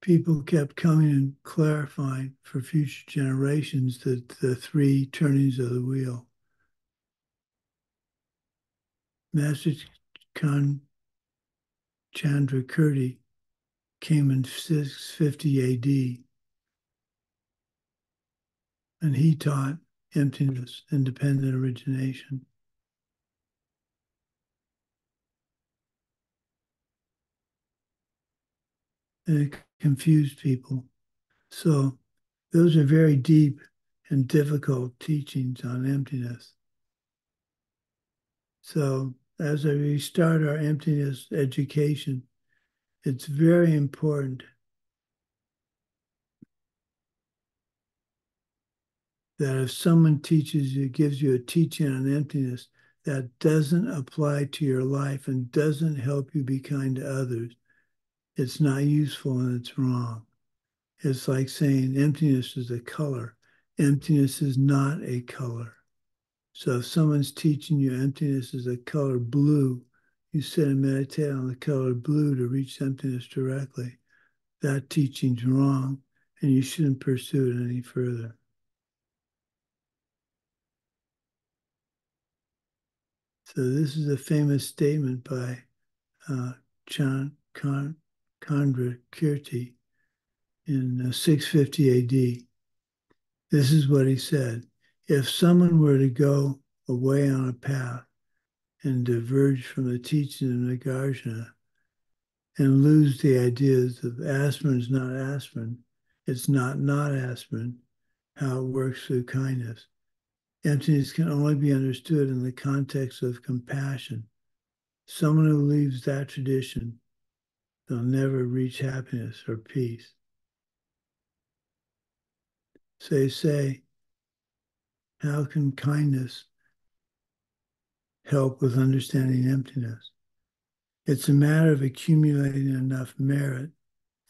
People kept coming and clarifying for future generations the, the three turnings of the wheel. Master Khan Chandra Kirti came in 650 AD. And he taught emptiness, independent origination. And it confused people. So those are very deep and difficult teachings on emptiness. So as we start our emptiness education, it's very important that if someone teaches you, gives you a teaching on emptiness that doesn't apply to your life and doesn't help you be kind to others, it's not useful and it's wrong. It's like saying emptiness is a color. Emptiness is not a color. So if someone's teaching you emptiness is a color blue, you sit and meditate on the color blue to reach emptiness directly. That teaching's wrong, and you shouldn't pursue it any further. So this is a famous statement by uh, Chan Chandra Kirti in uh, 650 AD. This is what he said if someone were to go away on a path and diverge from the teaching of Nagarjuna and lose the ideas of aspirin is not aspirin, it's not not aspirin, how it works through kindness. Emptiness can only be understood in the context of compassion. Someone who leaves that tradition, they'll never reach happiness or peace. They say, how can kindness help with understanding emptiness? It's a matter of accumulating enough merit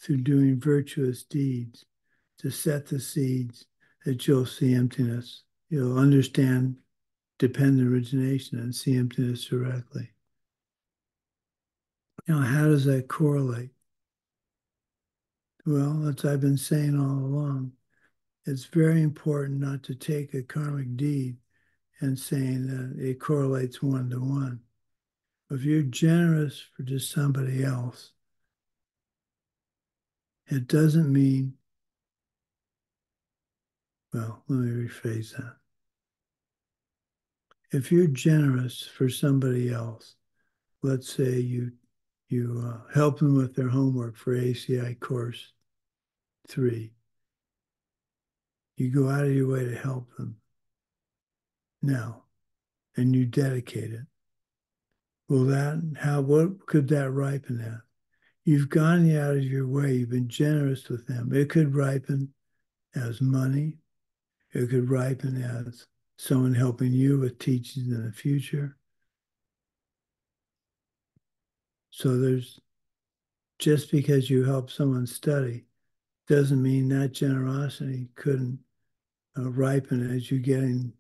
through doing virtuous deeds to set the seeds that you'll see emptiness. You'll understand dependent origination and see emptiness directly. Now, how does that correlate? Well, as I've been saying all along, it's very important not to take a karmic deed and saying that it correlates one to one. If you're generous for just somebody else, it doesn't mean, well, let me rephrase that. If you're generous for somebody else, let's say you you uh, help them with their homework for ACI course three, you go out of your way to help them now and you dedicate it. Will that, how, what could that ripen at? You've gone out of your way, you've been generous with them. It could ripen as money, it could ripen as someone helping you with teachings in the future. So there's just because you help someone study doesn't mean that generosity couldn't uh, ripen as you're getting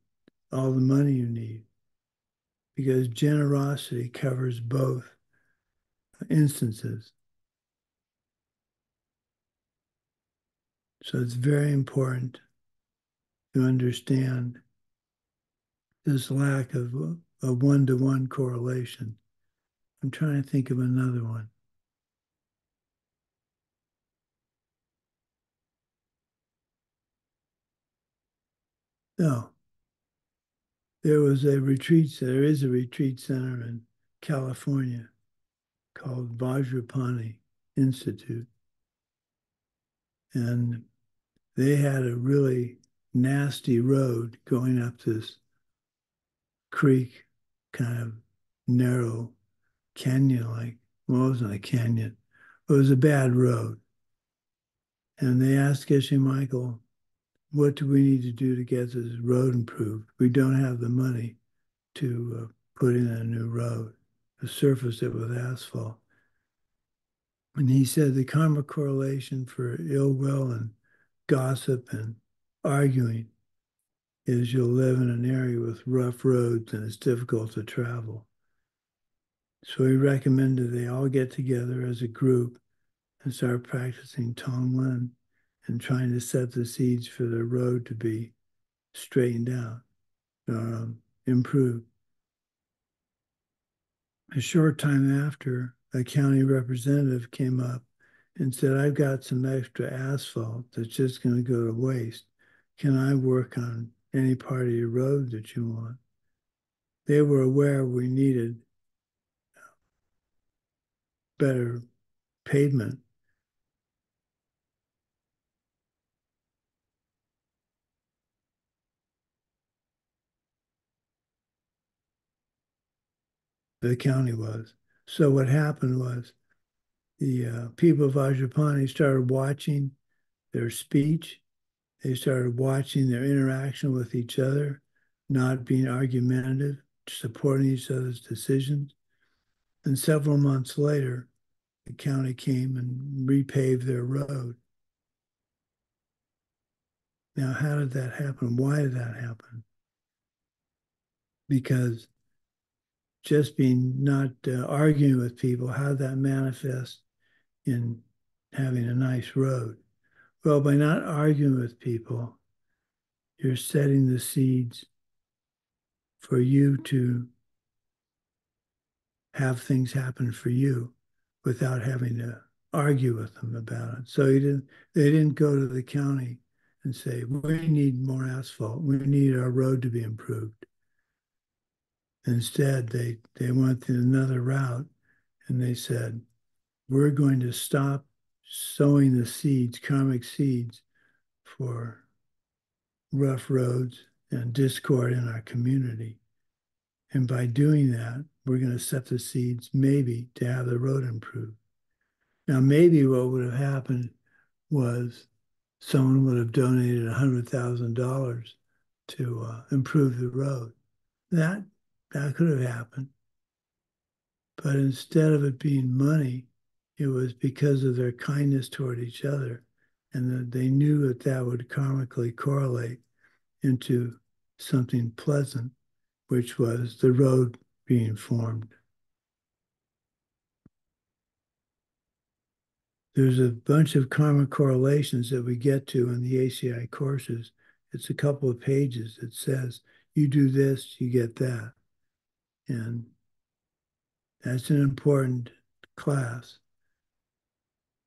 all the money you need. Because generosity covers both instances. So it's very important to understand this lack of a one to one correlation. I'm trying to think of another one. No. There was a retreat, there is a retreat center in California called Vajrapani Institute. And they had a really nasty road going up this creek, kind of narrow canyon like. Well, it wasn't a canyon, it was a bad road. And they asked Geshe Michael, what do we need to do to get this road improved? We don't have the money to uh, put in a new road, to surface it with asphalt. And he said the karma correlation for ill will and gossip and arguing is you'll live in an area with rough roads and it's difficult to travel. So he recommended they all get together as a group and start practicing Tonglen and trying to set the seeds for the road to be straightened out or um, improved. A short time after, a county representative came up and said, I've got some extra asphalt that's just going to go to waste. Can I work on any part of your road that you want? They were aware we needed better pavement the county was. So what happened was the uh, people of Vajrapani started watching their speech. They started watching their interaction with each other, not being argumentative, supporting each other's decisions. And several months later, the county came and repaved their road. Now, how did that happen? Why did that happen? Because just being not uh, arguing with people, how that manifest in having a nice road? Well, by not arguing with people, you're setting the seeds for you to have things happen for you without having to argue with them about it. So didn't, they didn't go to the county and say, we need more asphalt. We need our road to be improved. Instead, they, they went another route and they said, we're going to stop sowing the seeds, karmic seeds, for rough roads and discord in our community. And by doing that, we're going to set the seeds maybe to have the road improved. Now, maybe what would have happened was someone would have donated $100,000 to uh, improve the road. That that could have happened. But instead of it being money, it was because of their kindness toward each other. And that they knew that that would karmically correlate into something pleasant, which was the road being formed. There's a bunch of karma correlations that we get to in the ACI courses. It's a couple of pages. It says, you do this, you get that. And that's an important class.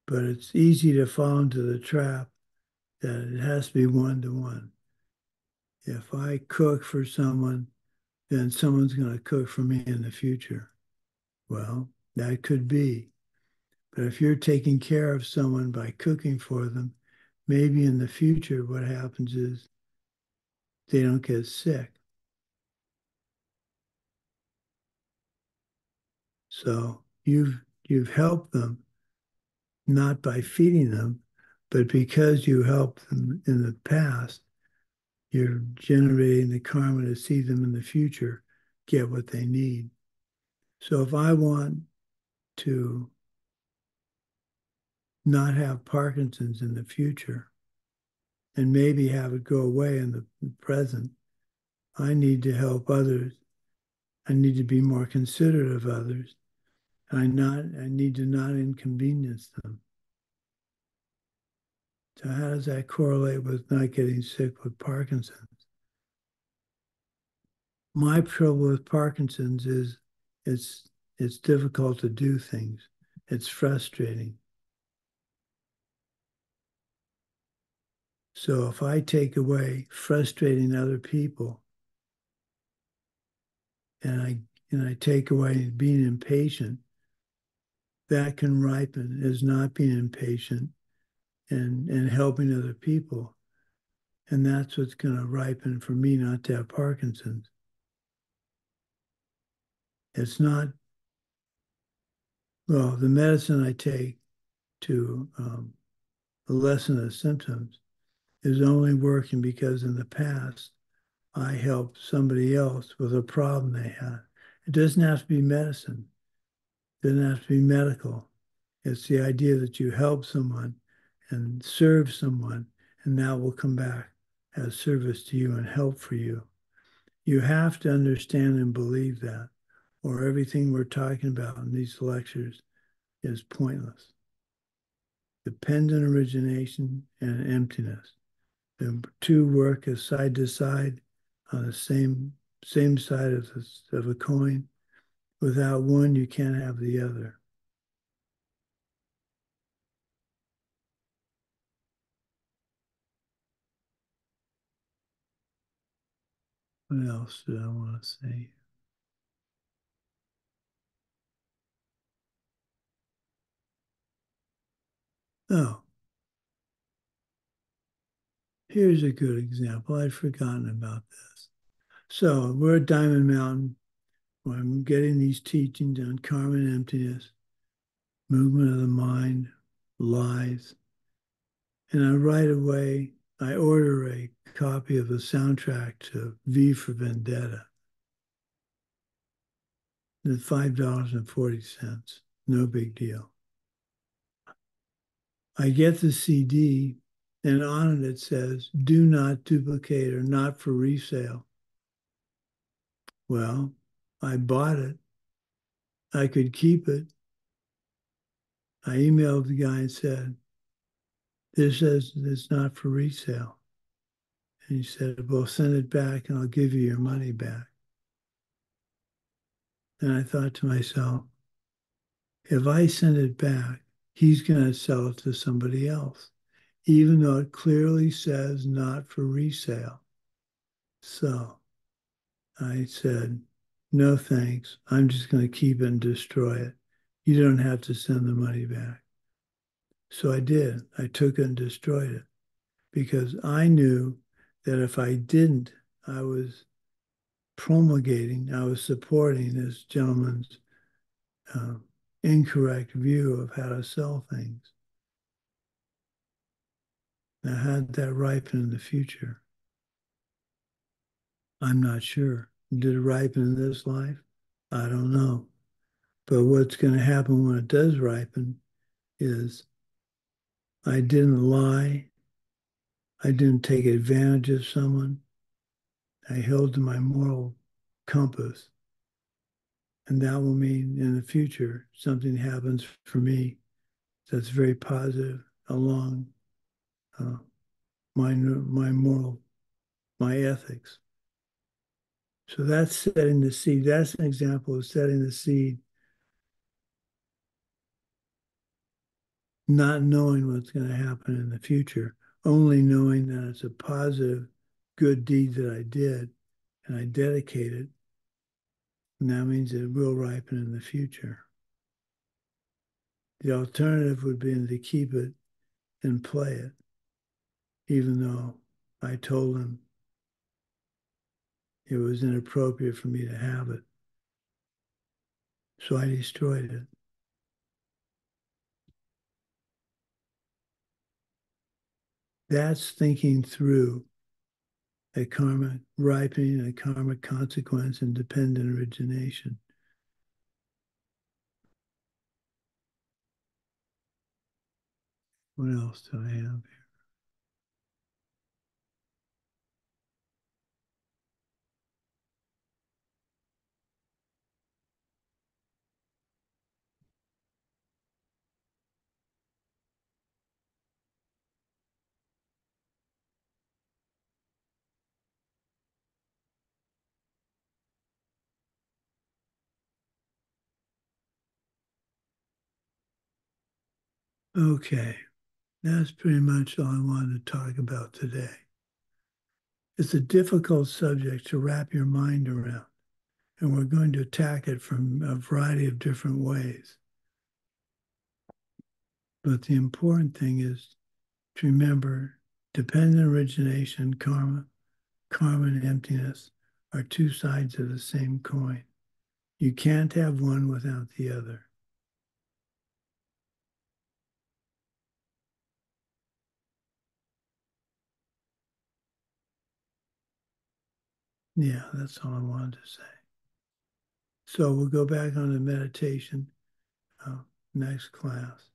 But it's easy to fall into the trap that it has to be one to one. If I cook for someone, then someone's going to cook for me in the future. Well, that could be. But if you're taking care of someone by cooking for them, maybe in the future, what happens is they don't get sick. So you've you've helped them not by feeding them, but because you helped them in the past, you're generating the karma to see them in the future get what they need. So if I want to not have Parkinson's in the future and maybe have it go away in the present, I need to help others. I need to be more considerate of others I not I need to not inconvenience them. So how does that correlate with not getting sick with Parkinson's? My trouble with Parkinson's is it's it's difficult to do things. It's frustrating. So if I take away frustrating other people and I and I take away being impatient, that can ripen is not being impatient and, and helping other people. And that's what's going to ripen for me not to have Parkinson's. It's not, well, the medicine I take to um, lessen the symptoms is only working because in the past I helped somebody else with a problem they had. It doesn't have to be medicine. Doesn't have to be medical. It's the idea that you help someone and serve someone, and that will come back as service to you and help for you. You have to understand and believe that, or everything we're talking about in these lectures is pointless. Dependent origination and emptiness. The two work as side to side on the same same side of, the, of a coin. Without one, you can't have the other. What else do I want to say? Oh, here's a good example. I'd forgotten about this. So we're at Diamond Mountain. I'm getting these teachings on karma and emptiness, movement of the mind, lies. And I right away, I order a copy of the soundtrack to V for Vendetta. It's $5.40. No big deal. I get the CD, and on it it says, do not duplicate or not for resale. Well, I bought it. I could keep it. I emailed the guy and said, This says it's not for resale. And he said, Well, send it back and I'll give you your money back. And I thought to myself, if I send it back, he's going to sell it to somebody else, even though it clearly says not for resale. So I said, no thanks. I'm just going to keep it and destroy it. You don't have to send the money back. So I did. I took and destroyed it because I knew that if I didn't, I was promulgating, I was supporting this gentleman's uh, incorrect view of how to sell things. Now, how that ripen in the future? I'm not sure. Did it ripen in this life? I don't know. But what's going to happen when it does ripen is I didn't lie. I didn't take advantage of someone. I held to my moral compass. And that will mean in the future something happens for me that's very positive along uh, my, my moral, my ethics. So that's setting the seed. That's an example of setting the seed. Not knowing what's going to happen in the future, only knowing that it's a positive, good deed that I did and I dedicated. And that means it will ripen in the future. The alternative would be to keep it and play it, even though I told him it was inappropriate for me to have it. So I destroyed it. That's thinking through a karma ripening, a karma consequence, and dependent origination. What else do I have here? Okay, that's pretty much all I wanted to talk about today. It's a difficult subject to wrap your mind around, and we're going to attack it from a variety of different ways. But the important thing is to remember Dependent origination, karma, karma and emptiness are two sides of the same coin. You can't have one without the other. Yeah, that's all I wanted to say. So we'll go back on the meditation uh, next class.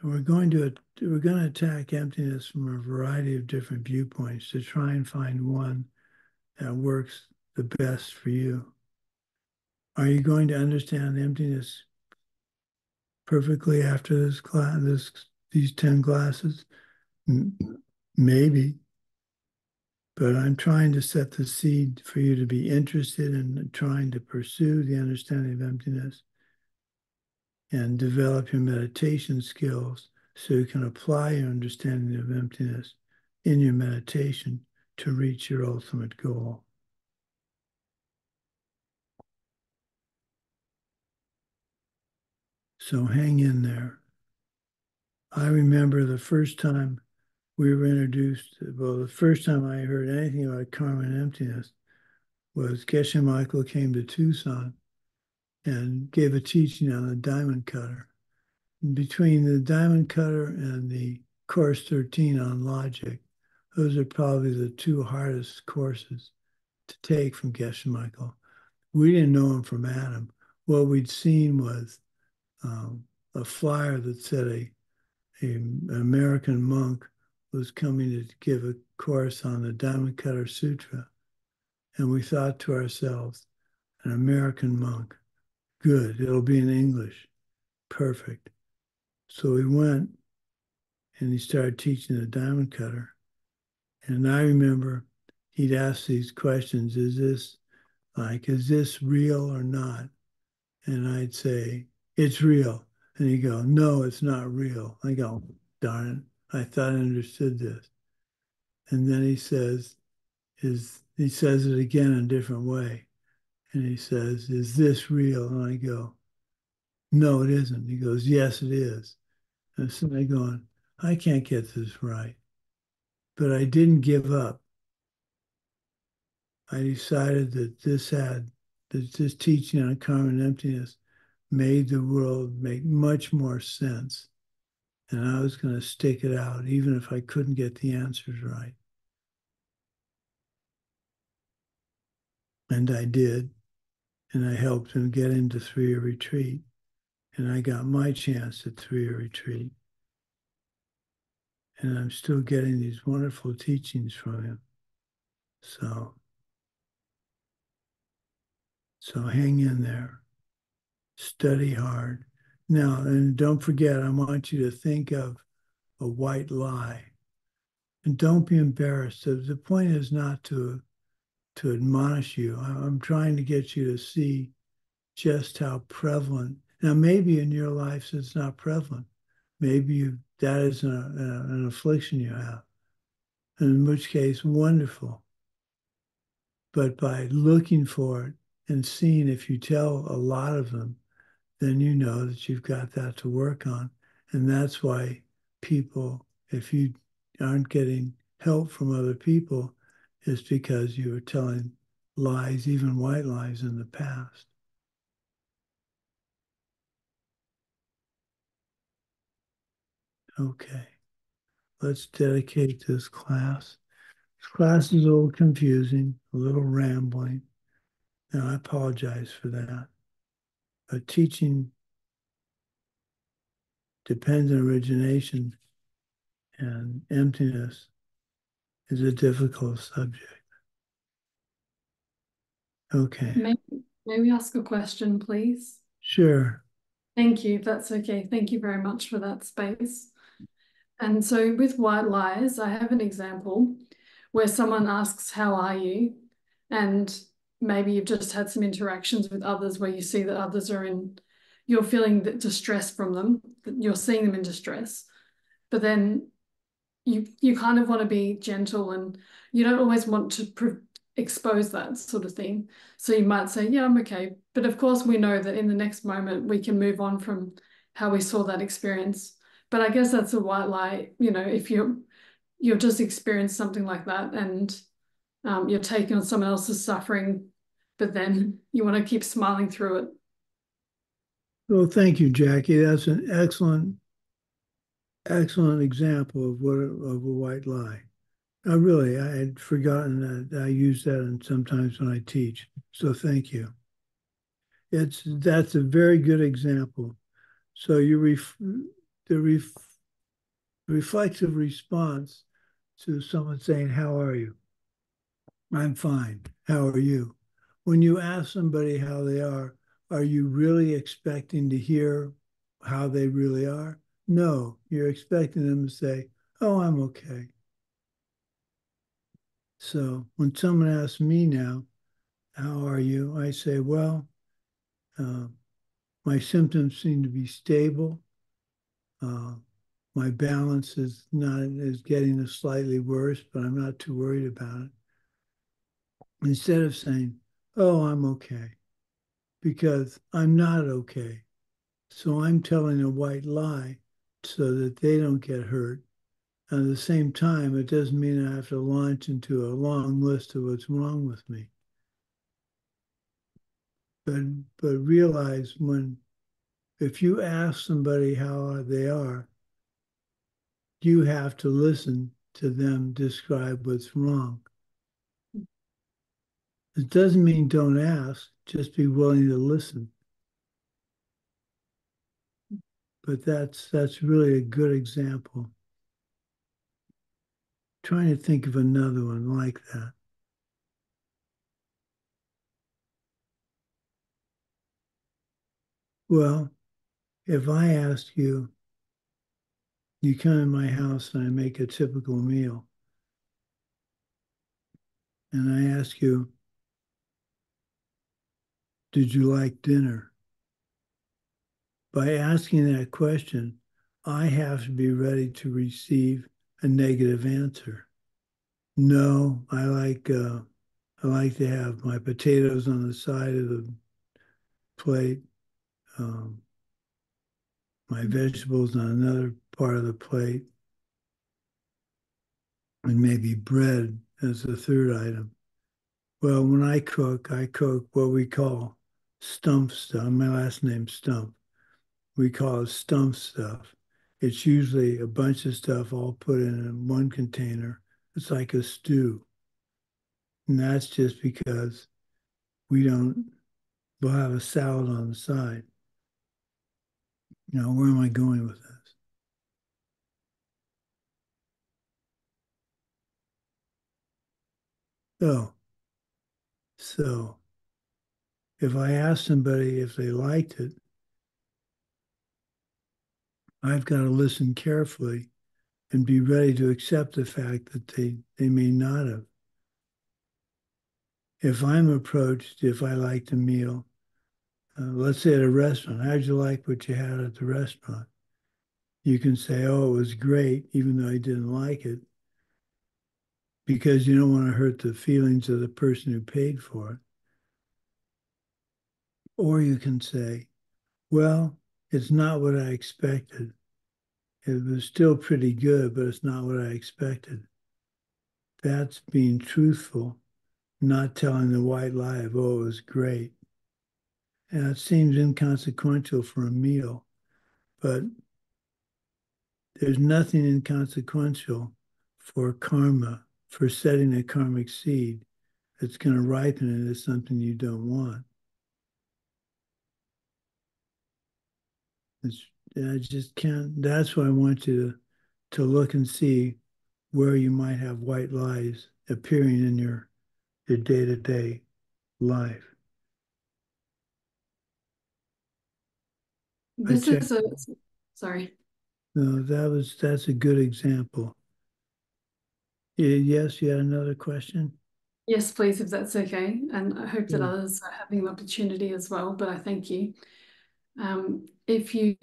And we're going to we're going to attack emptiness from a variety of different viewpoints to try and find one that works the best for you. Are you going to understand emptiness perfectly after this class, this these 10 classes? Maybe. But I'm trying to set the seed for you to be interested in trying to pursue the understanding of emptiness and develop your meditation skills so you can apply your understanding of emptiness in your meditation to reach your ultimate goal. So hang in there. I remember the first time we were introduced, well, the first time I heard anything about karma and emptiness was Geshe Michael came to Tucson and gave a teaching on the diamond cutter. Between the diamond cutter and the course 13 on logic, those are probably the two hardest courses to take from Geshe Michael. We didn't know him from Adam. What we'd seen was um, a flyer that said a, a, an American monk was coming to give a course on the Diamond Cutter Sutra. And we thought to ourselves, an American monk, good, it'll be in English, perfect. So we went and he started teaching the Diamond Cutter. And I remember he'd ask these questions Is this like, is this real or not? And I'd say, It's real. And he'd go, No, it's not real. I go, Darn it. I thought I understood this. And then he says, is he says it again in a different way. And he says, Is this real? And I go, No, it isn't. He goes, Yes, it is. And so I going, I can't get this right. But I didn't give up. I decided that this had that this teaching on karma and emptiness made the world make much more sense and I was going to stick it out, even if I couldn't get the answers right. And I did. And I helped him get into three year retreat. And I got my chance at three year retreat. And I'm still getting these wonderful teachings from him. So, so hang in there, study hard now, and don't forget, I want you to think of a white lie. And don't be embarrassed. The point is not to, to admonish you. I'm trying to get you to see just how prevalent. Now, maybe in your life it's not prevalent. Maybe you, that is an, an affliction you have, in which case, wonderful. But by looking for it and seeing if you tell a lot of them, then you know that you've got that to work on. And that's why people, if you aren't getting help from other people, is because you are telling lies, even white lies in the past. Okay, let's dedicate this class. This class is a little confusing, a little rambling, and I apologize for that a teaching depends on origination and emptiness is a difficult subject. Okay. May, may we ask a question, please? Sure. Thank you. That's okay. Thank you very much for that space. And so with white lies, I have an example where someone asks, How are you? And maybe you've just had some interactions with others where you see that others are in, you're feeling that distress from them, you're seeing them in distress, but then you you kind of want to be gentle and you don't always want to expose that sort of thing. So you might say, yeah, I'm okay. But of course, we know that in the next moment we can move on from how we saw that experience. But I guess that's a white lie. You know, if you're you've just experienced something like that and um, you're taking on someone else's suffering, but then you want to keep smiling through it. Well, thank you, Jackie. That's an excellent, excellent example of what of a white lie. I really, I had forgotten that I use that and sometimes when I teach. So thank you. It's that's a very good example. So you ref, the ref, reflexive response to someone saying, "How are you?" I'm fine. How are you? When you ask somebody how they are, are you really expecting to hear how they really are? No, you're expecting them to say, Oh, I'm okay. So when someone asks me now, How are you? I say, Well, uh, my symptoms seem to be stable. Uh, my balance is not is getting slightly worse, but I'm not too worried about it. Instead of saying, "Oh, I'm okay," because I'm not okay. So I'm telling a white lie so that they don't get hurt. And At the same time, it doesn't mean I have to launch into a long list of what's wrong with me. But but realize when if you ask somebody how they are, you have to listen to them describe what's wrong. It doesn't mean don't ask, just be willing to listen. But that's that's really a good example. trying to think of another one like that. Well, if I ask you, you come in my house and I make a typical meal, and I ask you, did you like dinner? By asking that question, I have to be ready to receive a negative answer. No, I like uh, I like to have my potatoes on the side of the plate, um, my vegetables on another part of the plate, and maybe bread as the third item. Well, when I cook, I cook what we call stump stuff. My last name Stump. We call it stump stuff. It's usually a bunch of stuff all put in one container. It's like a stew. And that's just because we don't, we'll have a salad on the side. Now, where am I going with this? Oh, so if I ask somebody if they liked it, I've got to listen carefully and be ready to accept the fact that they, they may not have. If I'm approached, if I liked a meal, uh, let's say at a restaurant, how'd you like what you had at the restaurant? You can say, oh, it was great, even though I didn't like it, because you don't want to hurt the feelings of the person who paid for it. Or you can say, well, it's not what I expected. It was still pretty good, but it's not what I expected. That's being truthful, not telling the white lie of, oh, it was great. And it seems inconsequential for a meal, but there's nothing inconsequential for karma, for setting a karmic seed that's going to ripen into something you don't want. It's, I just can't. That's why I want you to, to look and see where you might have white lies appearing in your your day to day life. This is a sorry. No, that was that's a good example. Yes, you had another question. Yes, please, if that's okay. And I hope that yeah. others are having the opportunity as well. But I thank you. Um, if you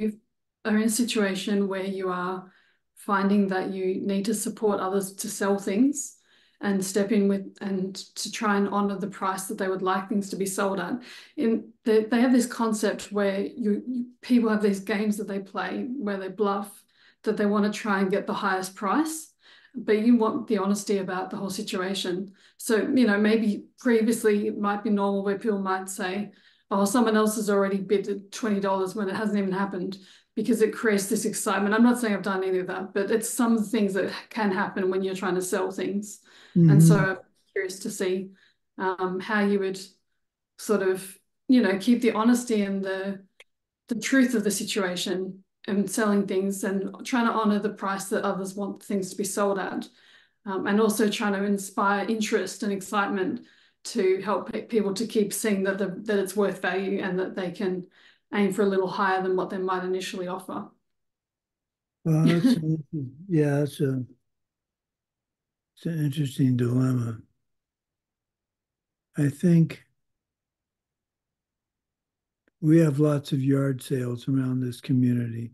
are in a situation where you are finding that you need to support others to sell things and step in with and to try and honor the price that they would like things to be sold at. In the, they have this concept where you, you people have these games that they play where they bluff that they want to try and get the highest price. but you want the honesty about the whole situation. So, you know, maybe previously it might be normal where people might say, oh, someone else has already bid $20 when it hasn't even happened because it creates this excitement. I'm not saying I've done any of that, but it's some things that can happen when you're trying to sell things. Mm-hmm. And so I'm curious to see um, how you would sort of, you know, keep the honesty and the the truth of the situation and selling things and trying to honor the price that others want things to be sold at. Um, and also trying to inspire interest and excitement to help people to keep seeing that the, that it's worth value and that they can aim for a little higher than what they might initially offer. Well, that's yeah, that's a it's an interesting dilemma. I think we have lots of yard sales around this community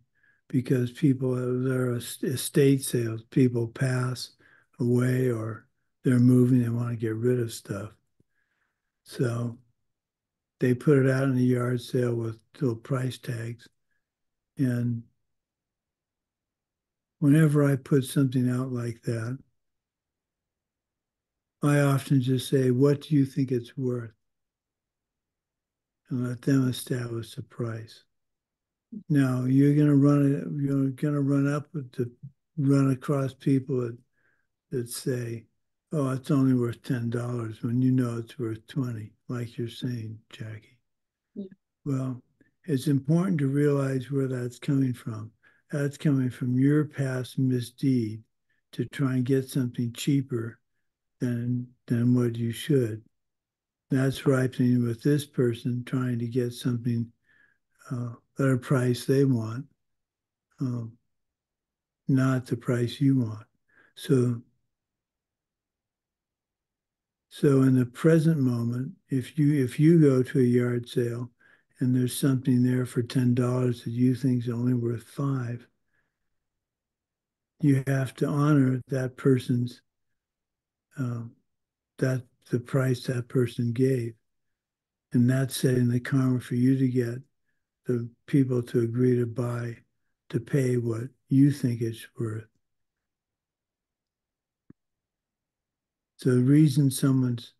because people there are estate sales. People pass away or they're moving, they want to get rid of stuff. So they put it out in a yard sale with little price tags. And whenever I put something out like that, I often just say, What do you think it's worth? And let them establish the price. Now you're gonna run it, you're gonna run up to run across people that, that say, Oh, it's only worth ten dollars when you know it's worth twenty, like you're saying, Jackie. Yeah. Well, it's important to realize where that's coming from. That's coming from your past misdeed to try and get something cheaper than than what you should. That's ripening with this person trying to get something uh, at a price they want, um, not the price you want. So, so in the present moment, if you if you go to a yard sale and there's something there for ten dollars that you think is only worth five, you have to honor that person's um, that the price that person gave. And that's setting the karma for you to get the people to agree to buy, to pay what you think it's worth. So the reason someone's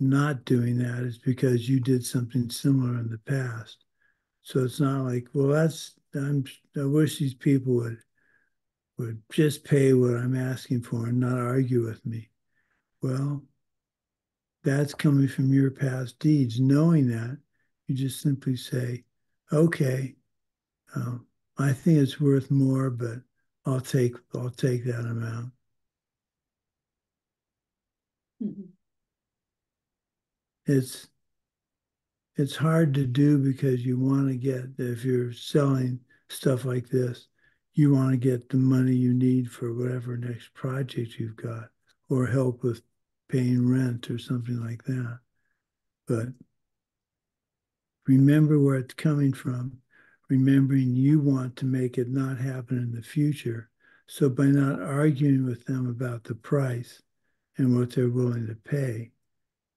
not doing that is because you did something similar in the past. So it's not like, well, that's I'm I wish these people would would just pay what I'm asking for and not argue with me. Well, that's coming from your past deeds. Knowing that, you just simply say, okay, um, I think it's worth more, but I'll take I'll take that amount. Mm-hmm. It's it's hard to do because you want to get if you're selling stuff like this, you want to get the money you need for whatever next project you've got or help with paying rent or something like that. But remember where it's coming from, remembering you want to make it not happen in the future. So by not arguing with them about the price and what they're willing to pay,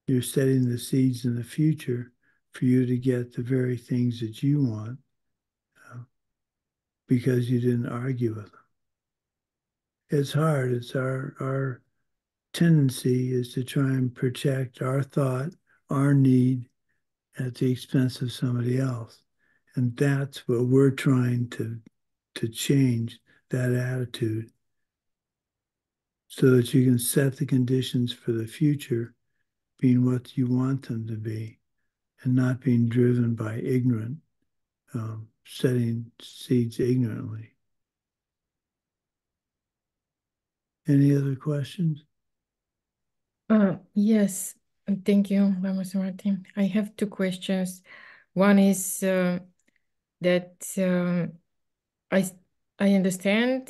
you're setting the seeds in the future for you to get the very things that you want uh, because you didn't argue with them. It's hard. It's our our tendency is to try and protect our thought, our need at the expense of somebody else. And that's what we're trying to, to change that attitude so that you can set the conditions for the future being what you want them to be and not being driven by ignorant, um, setting seeds ignorantly. Any other questions? Uh, yes, thank you, Lama Sumati. I have two questions. One is uh, that uh, I I understand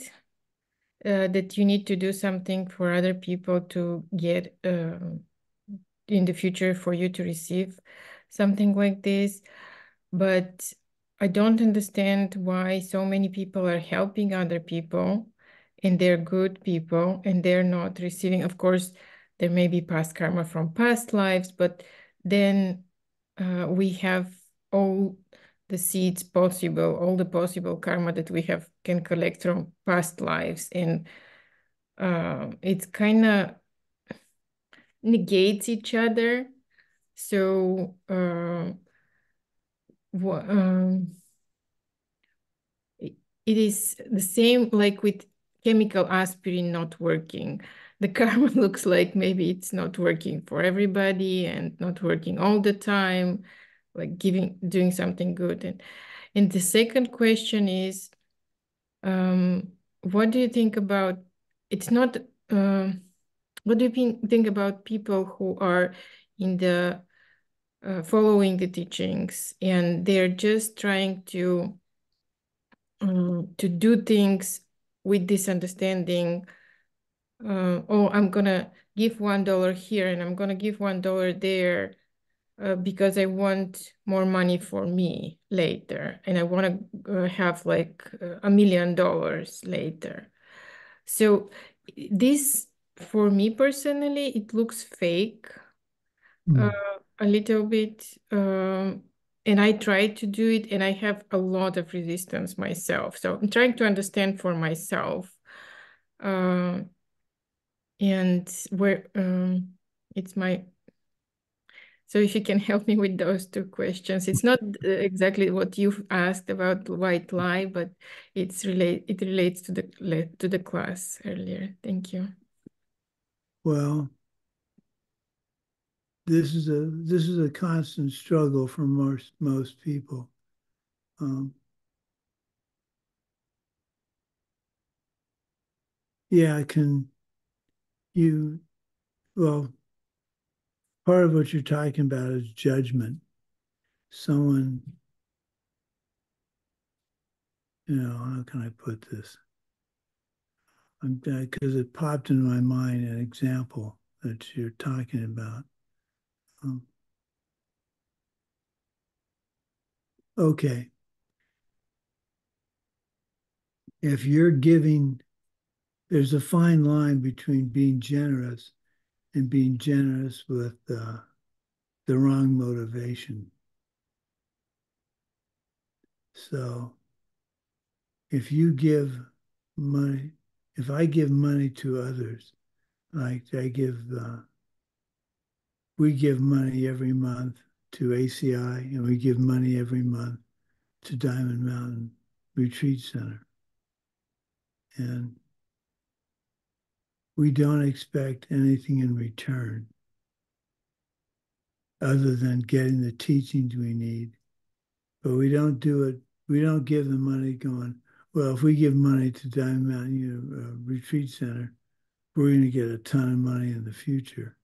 uh, that you need to do something for other people to get uh, in the future for you to receive something like this, but I don't understand why so many people are helping other people and they're good people and they're not receiving. Of course, there may be past karma from past lives, but then uh, we have all the seeds possible, all the possible karma that we have can collect from past lives. And uh, it's kind of negates each other. So uh, um, it is the same like with chemical aspirin not working. The karma looks like maybe it's not working for everybody and not working all the time, like giving doing something good. And and the second question is, um, what do you think about? It's not. Uh, what do you think about people who are in the uh, following the teachings and they're just trying to um, to do things with this understanding uh, oh i'm gonna give one dollar here and i'm gonna give one dollar there uh, because i want more money for me later and i want to uh, have like a million dollars later so this for me personally it looks fake mm. a little bit um, and I try to do it and I have a lot of resistance myself. So I'm trying to understand for myself. Uh, and where um, it's my so if you can help me with those two questions, it's not uh, exactly what you've asked about white lie, but it's relate it relates to the to the class earlier. Thank you. Well, this is a this is a constant struggle for most most people. Um, yeah, I can you well part of what you're talking about is judgment. Someone, you know, how can I put this? Because uh, it popped in my mind an example that you're talking about. Um, okay. If you're giving, there's a fine line between being generous and being generous with uh, the wrong motivation. So if you give money, if I give money to others, like I give uh, we give money every month to ACI and we give money every month to Diamond Mountain Retreat Center. And we don't expect anything in return other than getting the teachings we need. But we don't do it, we don't give the money going, well, if we give money to Diamond Mountain you know, uh, Retreat Center, we're going to get a ton of money in the future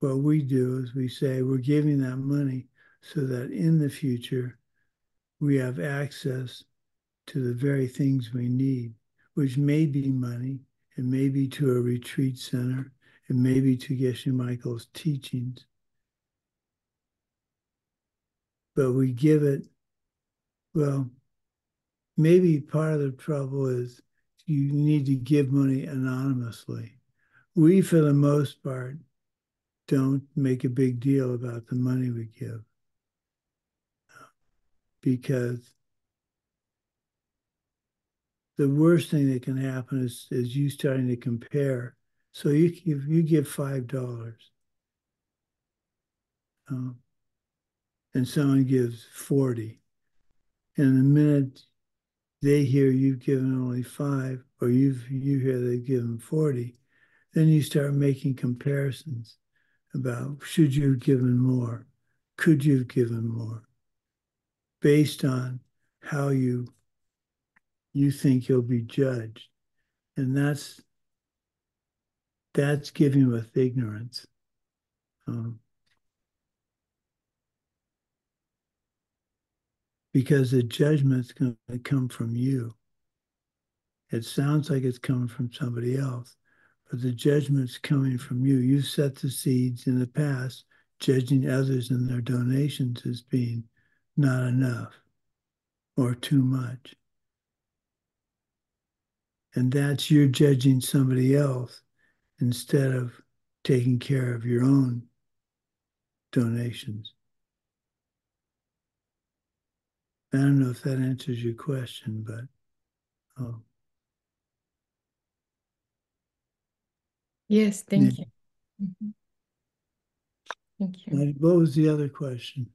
what we do is we say we're giving that money so that in the future we have access to the very things we need, which may be money, it may be to a retreat center, it may be to Geshe Michael's teachings. But we give it, well, maybe part of the trouble is you need to give money anonymously. We, for the most part, don't make a big deal about the money we give because the worst thing that can happen is, is you starting to compare. So you if you give five dollars, um, and someone gives forty, and the minute they hear you've given only five, or you've you hear they've given forty, then you start making comparisons about should you have given more? Could you have given more? Based on how you you think you'll be judged. And that's that's giving with ignorance. Um, because the judgment's going to come from you. It sounds like it's coming from somebody else, but the judgment's coming from you. You've set the seeds in the past, judging others and their donations as being not enough or too much. And that's you're judging somebody else instead of taking care of your own donations. I don't know if that answers your question, but. Oh. Yes, thank Yeah. you. Mhm. Thank you. What was the other question?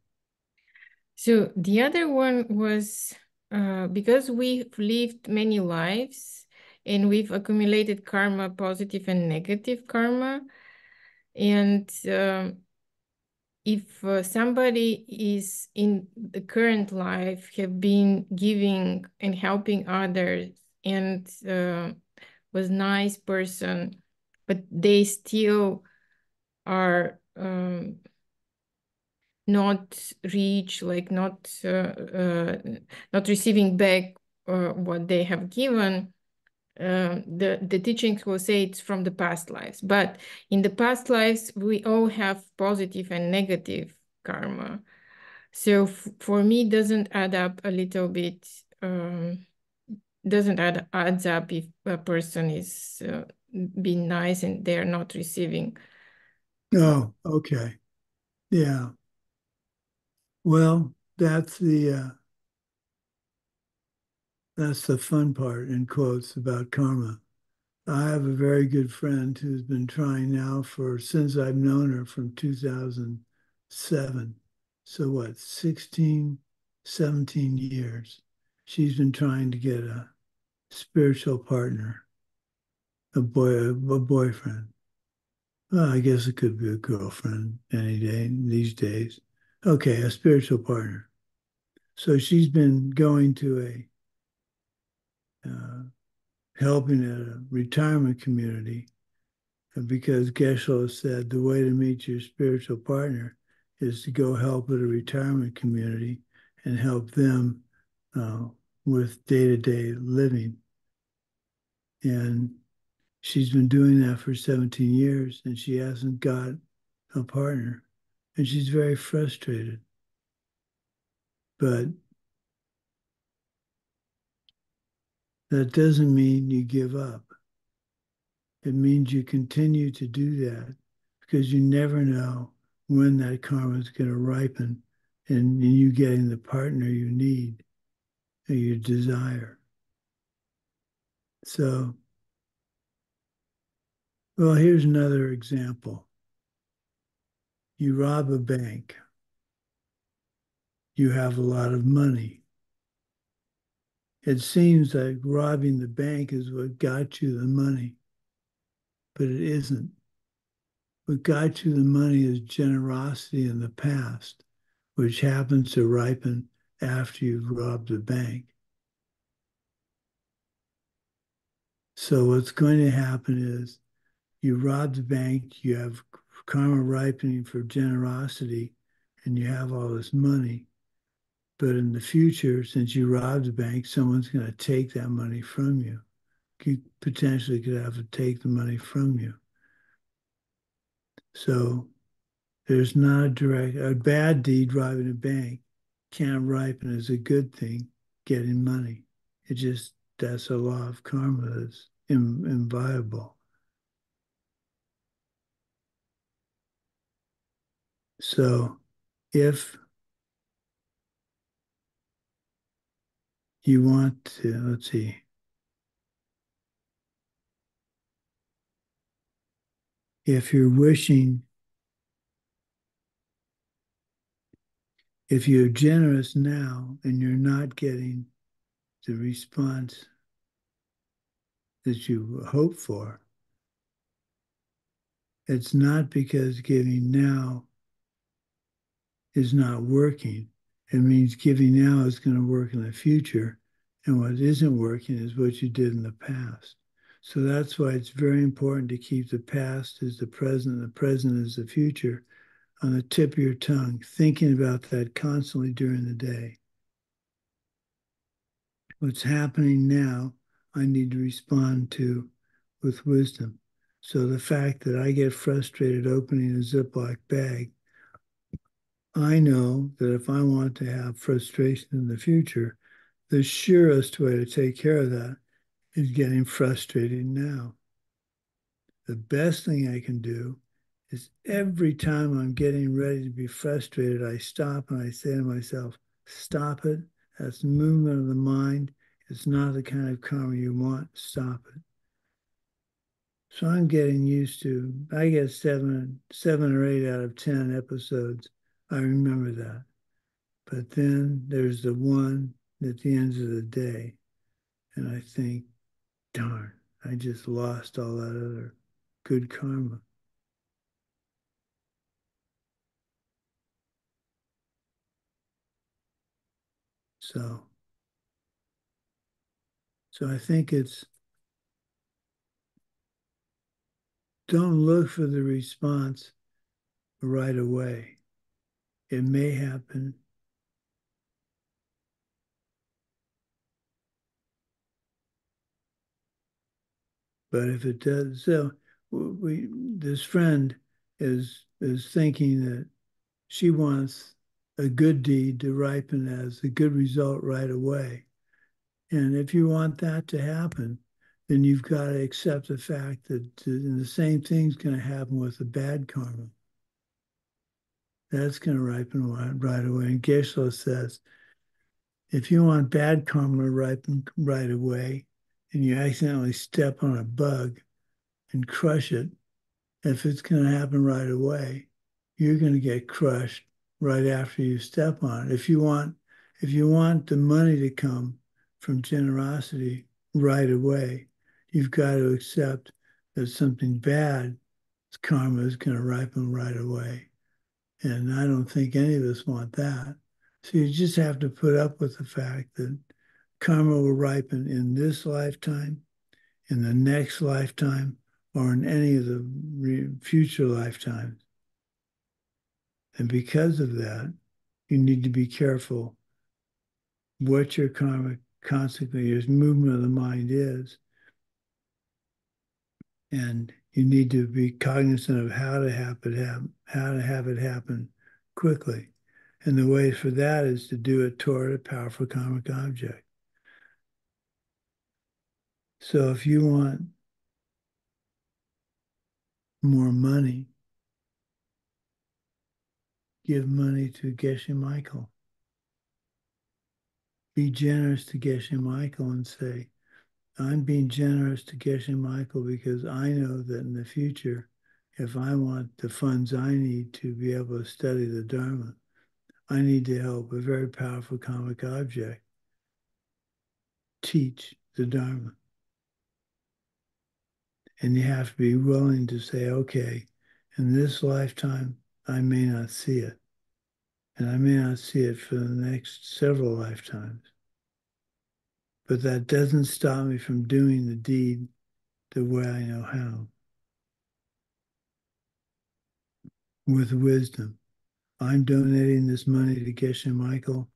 So the other one was uh, because we've lived many lives and we've accumulated karma, positive and negative karma. And um, if uh, somebody is in the current life have been giving and helping others and uh, was nice person, but they still are um, not reach like not uh, uh, not receiving back uh, what they have given um, the the teachings will say it's from the past lives but in the past lives we all have positive and negative karma so for me doesn't add up a little bit um, doesn't add adds up if a person is uh, being nice and they're not receiving Oh, okay. Yeah. Well, that's the uh, that's the fun part in quotes about karma. I have a very good friend who's been trying now for since I've known her from 2007. So what, 16, 17 years. She's been trying to get a spiritual partner, a boy, a, boyfriend. Well, I guess it could be a girlfriend any day these days. Okay, a spiritual partner. So she's been going to a uh, helping at a retirement community because Geshe said the way to meet your spiritual partner is to go help at a retirement community and help them uh, with day to day living. And she's been doing that for 17 years and she hasn't got a partner. And she's very frustrated. But that doesn't mean you give up. It means you continue to do that because you never know when that karma is going to ripen and you getting the partner you need or you desire. So, well, here's another example. You rob a bank. You have a lot of money it seems like robbing the bank is what got you the money, but it isn't. What got you the money is generosity in the past, which happens to ripen after you've robbed the bank. So, what's going to happen is you rob the bank, you have karma ripening for generosity, and you have all this money. But in the future, since you robbed the bank, someone's going to take that money from you. You potentially could have to take the money from you. So there's not a direct, a bad deed robbing a bank can't ripen as a good thing, getting money. It just, that's a law of karma that's in, inviolable. So if you want to, let's see. If you're wishing, if you're generous now and you're not getting the response that you hope for, it's not because giving now is not working. It means giving now is going to work in the future. And what isn't working is what you did in the past. So that's why it's very important to keep the past as the present, the present as the future on the tip of your tongue, thinking about that constantly during the day. What's happening now, I need to respond to with wisdom. So the fact that I get frustrated opening a Ziploc bag I know that if I want to have frustration in the future, the surest way to take care of that is getting frustrated now. The best thing I can do is every time I'm getting ready to be frustrated, I stop and I say to myself, stop it. That's movement of the mind. It's not the kind of karma you want. Stop it. So I'm getting used to, I get seven, seven or eight out of 10 episodes. I remember that. But then there's the one at the end of the day. And I think, darn, I just lost all that other good karma. So, so I think it's don't look for the response right away. It may happen. But if it does, so we this friend is is thinking that she wants a good deed to ripen as a good result right away. And if you want that to happen, then you've got to accept the fact that the same thing's going to happen with the bad karma. That's going to ripen right away. And Geshe says, if you want bad karma to ripen right away, and you accidentally step on a bug and crush it, if it's going to happen right away, you're going to get crushed right after you step on it. If you want, if you want the money to come from generosity right away, you've got to accept that something bad, karma is going to ripen right away. And I don't think any of us want that. So you just have to put up with the fact that karma will ripen in this lifetime, in the next lifetime, or in any of the future lifetimes. And because of that, you need to be careful what your karmic consequence, your movement of the mind is. And you need to be cognizant of how to have it happen, how to have it happen quickly. And the way for that is to do it toward a powerful karmic object. So if you want more money, give money to Geshe Michael. Be generous to Geshe Michael and say, I'm being generous to Geshe Michael because I know that in the future, if I want the funds I need to be able to study the Dharma, I need to help a very powerful karmic object teach the Dharma. And you have to be willing to say, okay, in this lifetime, I may not see it. And I may not see it for the next several lifetimes. But that doesn't stop me from doing the deed the way I know how. With wisdom. I'm donating this money to Geshe Michael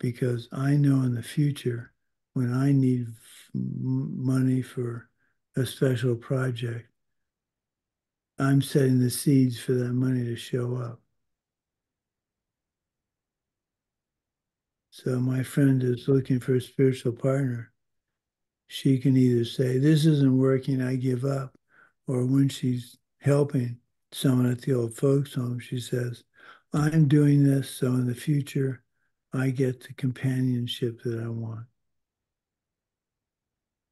because I know in the future when I need money for a special project, I'm setting the seeds for that money to show up. So my friend is looking for a spiritual partner. She can either say, This isn't working, I give up. Or when she's helping someone at the old folks' home, she says, I'm doing this so in the future I get the companionship that I want.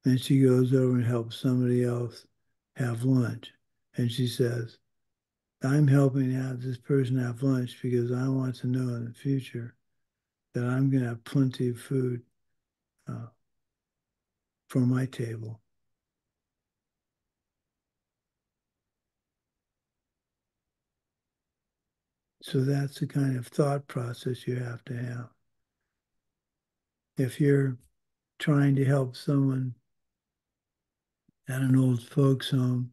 Then she goes over and helps somebody else have lunch. And she says, I'm helping out this person have lunch because I want to know in the future that I'm going to have plenty of food uh, for my table. So that's the kind of thought process you have to have. If you're trying to help someone at an old folks home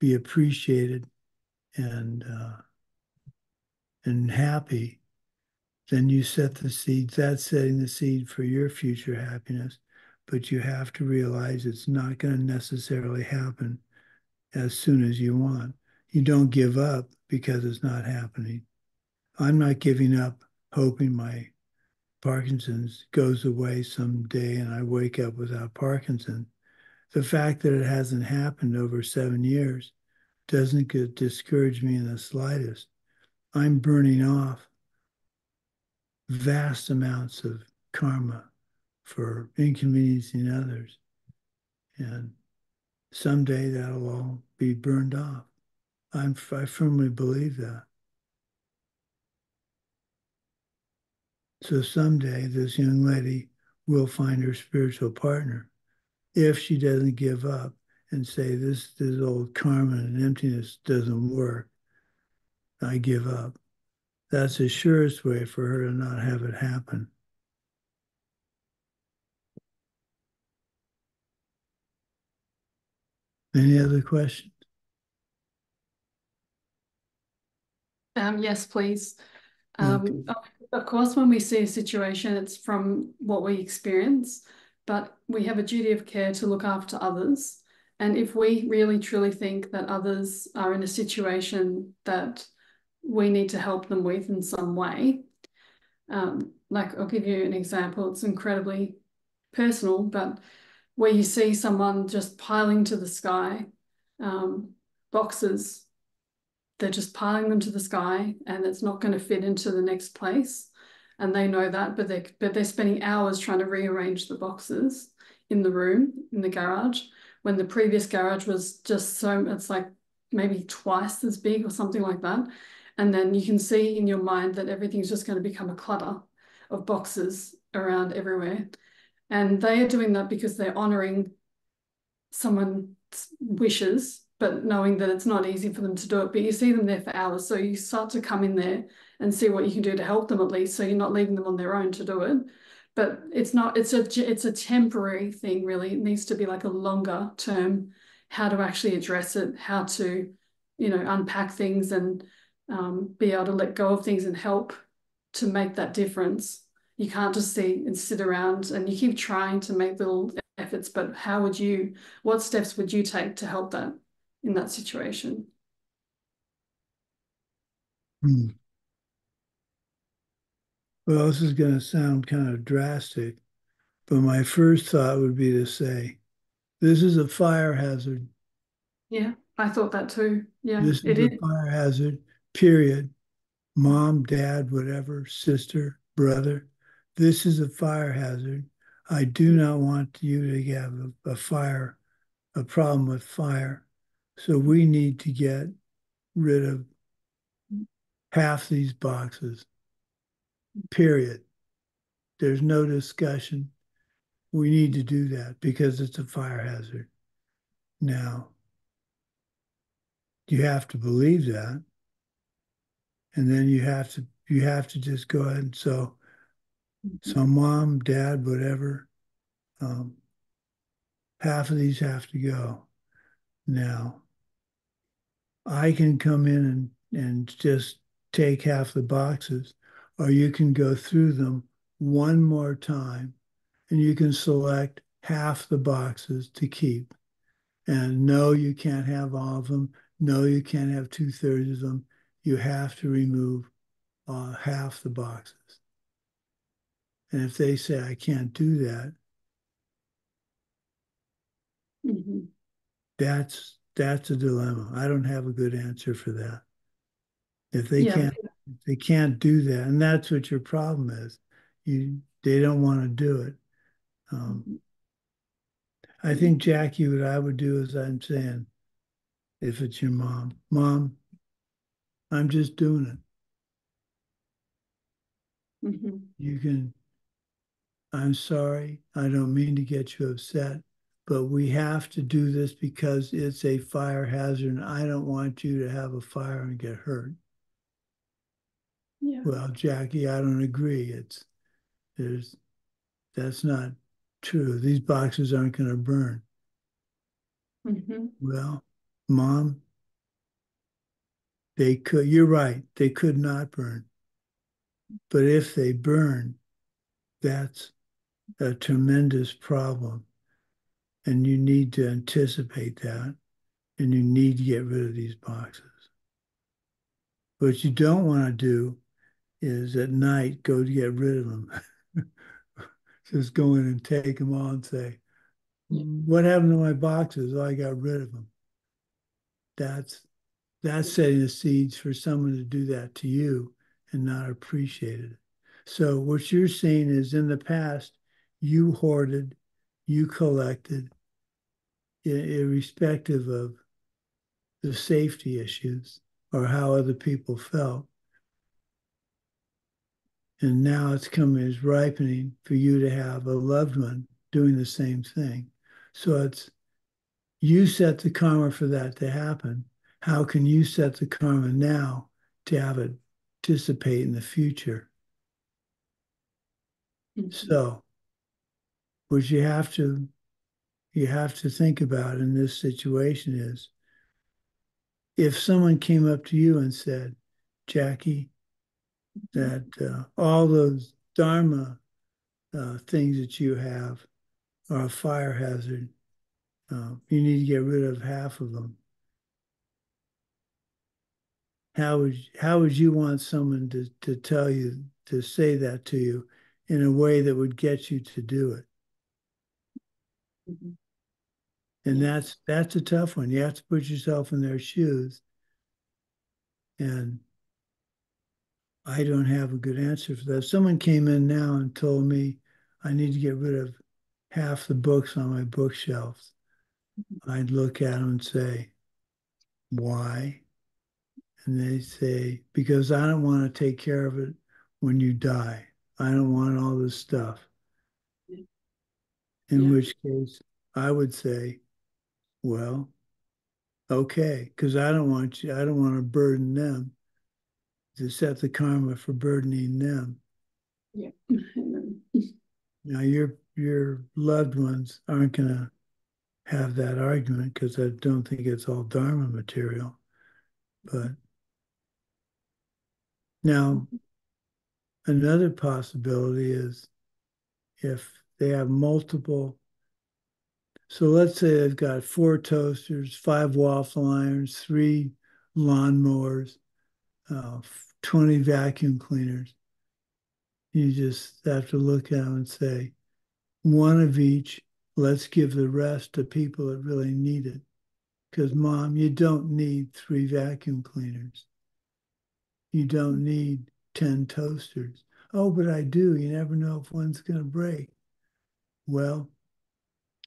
be appreciated and uh, and happy, then you set the seeds. That's setting the seed for your future happiness. But you have to realize it's not going to necessarily happen as soon as you want. You don't give up because it's not happening. I'm not giving up hoping my Parkinson's goes away someday and I wake up without Parkinson. The fact that it hasn't happened over seven years doesn't discourage me in the slightest. I'm burning off vast amounts of karma for inconveniencing others. And someday that'll all be burned off. I'm, I firmly believe that. So someday this young lady will find her spiritual partner if she doesn't give up and say this this old karma and emptiness doesn't work. I give up. That's the surest way for her to not have it happen. Any other questions? Um, yes, please. Um, of, of course, when we see a situation, it's from what we experience, but we have a duty of care to look after others. And if we really truly think that others are in a situation that we need to help them with in some way, um, like I'll give you an example, it's incredibly personal, but where you see someone just piling to the sky um, boxes they're just piling them to the sky and it's not going to fit into the next place. And they know that but they but they're spending hours trying to rearrange the boxes in the room in the garage when the previous garage was just so it's like maybe twice as big or something like that and then you can see in your mind that everything's just going to become a clutter of boxes around everywhere and they are doing that because they're honoring someone's wishes but knowing that it's not easy for them to do it. But you see them there for hours. So you start to come in there and see what you can do to help them at least. So you're not leaving them on their own to do it. But it's not, it's a it's a temporary thing, really. It needs to be like a longer term, how to actually address it, how to, you know, unpack things and um, be able to let go of things and help to make that difference. You can't just see and sit around and you keep trying to make little efforts, but how would you, what steps would you take to help that? in that situation. Hmm. Well, this is going to sound kind of drastic, but my first thought would be to say, this is a fire hazard. Yeah, I thought that too. Yeah, this is it a is. fire hazard, period. Mom, dad, whatever, sister, brother. This is a fire hazard. I do not want you to have a, a fire, a problem with fire. So we need to get rid of half these boxes, period. There's no discussion. We need to do that because it's a fire hazard. Now, you have to believe that. And then you have to you have to just go ahead and so so mom, dad, whatever, um, half of these have to go. Now, I can come in and, and just take half the boxes, or you can go through them one more time and you can select half the boxes to keep. And no, you can't have all of them. No, you can't have two thirds of them. You have to remove uh, half the boxes. And if they say, I can't do that, mm-hmm. that's that's a dilemma. I don't have a good answer for that. If they yeah. can't if they can't do that, and that's what your problem is. You they don't want to do it. Um, I think Jackie, what I would do is I'm saying, if it's your mom, mom, I'm just doing it. Mm-hmm. You can. I'm sorry. I don't mean to get you upset but we have to do this because it's a fire hazard and I don't want you to have a fire and get hurt. Yeah. Well, Jackie, I don't agree. It's there's that's not true. These boxes aren't going to burn. Mm-hmm. Well, mom, they could, you're right, they could not burn. But if they burn, that's a tremendous problem. And you need to anticipate that. And you need to get rid of these boxes. What you don't want to do is at night go to get rid of them. Just go in and take them all and say, What happened to my boxes? Oh, I got rid of them. That's that's setting the seeds for someone to do that to you and not appreciate it. So what you're saying is in the past, you hoarded, you collected, irrespective of the safety issues or how other people felt. And now it's coming, it's ripening for you to have a loved one doing the same thing. So it's you set the karma for that to happen. How can you set the karma now to have it dissipate in the future? Mm-hmm. So, what you have to you have to think about in this situation is if someone came up to you and said, Jackie, that uh, all those Dharma uh, things that you have are a fire hazard, uh, you need to get rid of half of them. How would how would you want someone to, to tell you to say that to you in a way that would get you to do it? Mm-hmm. And that's that's a tough one. You have to put yourself in their shoes. And I don't have a good answer for that. If someone came in now and told me I need to get rid of half the books on my bookshelves. Mm-hmm. I'd look at them and say, why? And they say, because I don't want to take care of it when you die. I don't want all this stuff. In yeah. which case, I would say, well, okay, because I don't want you, I don't want to burden them to set the karma for burdening them. Yeah. now your your loved ones aren't gonna have that argument because I don't think it's all Dharma material. But now another possibility is if they have multiple so let's say they've got four toasters, five waffle irons, three lawnmowers, uh, 20 vacuum cleaners. You just have to look at them and say, one of each, let's give the rest to people that really need it. Because, mom, you don't need three vacuum cleaners. You don't need 10 toasters. Oh, but I do. You never know if one's going to break. Well,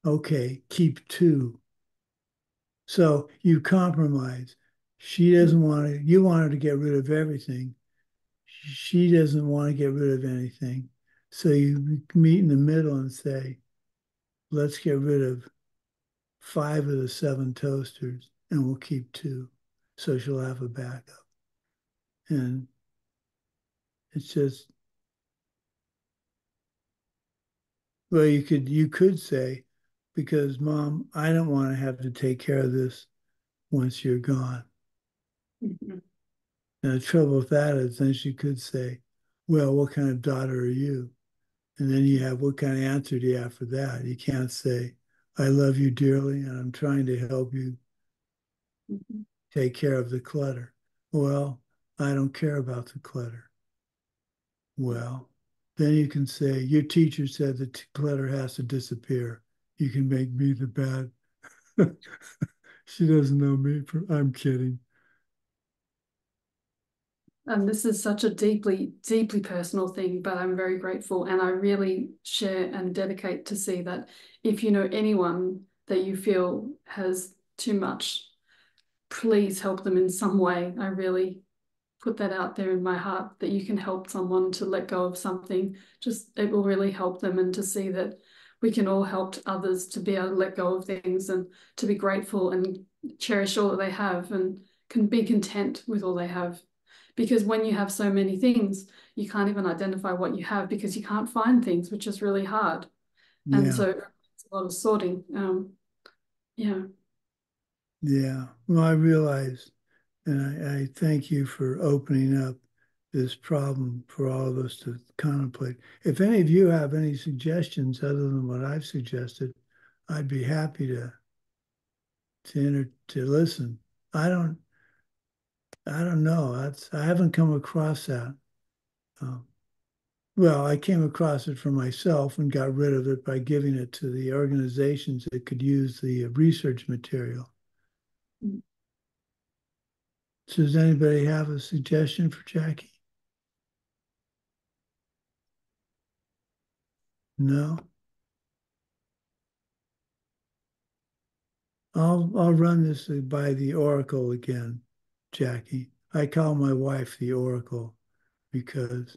okay, keep two. So you compromise. She doesn't want to, you want her to get rid of everything. She doesn't want to get rid of anything. So you meet in the middle and say, let's get rid of five of the seven toasters and we'll keep two. So she'll have a backup. And it's just, well, you could you could say, because mom, I don't want to have to take care of this once you're gone. Mm-hmm. The trouble with that is then she could say, Well, what kind of daughter are you? And then you have what kind of answer do you have for that? You can't say, I love you dearly and I'm trying to help you mm-hmm. take care of the clutter. Well, I don't care about the clutter. Well, then you can say, Your teacher said the clutter has to disappear you can make me the bad. she doesn't know me. I'm kidding. And this is such a deeply, deeply personal thing, but I'm very grateful. And I really share and dedicate to see that if you know anyone that you feel has too much, please help them in some way. I really put that out there in my heart that you can help someone to let go of something. Just it will really help them and to see that we can all help others to be able to let go of things and to be grateful and cherish all that they have and can be content with all they have. Because when you have so many things, you can't even identify what you have because you can't find things, which is really hard. Yeah. And so it's a lot of sorting. Um, yeah. Yeah. Well, I realize, and I, I thank you for opening up this problem for all of us to contemplate. If any of you have any suggestions other than what I've suggested, I'd be happy to to enter, to listen. I don't I don't know. That's I haven't come across that. Um, well, I came across it for myself and got rid of it by giving it to the organizations that could use the research material. Mm. So does anybody have a suggestion for Jackie? No. I'll I'll run this by the Oracle again, Jackie. I call my wife the Oracle because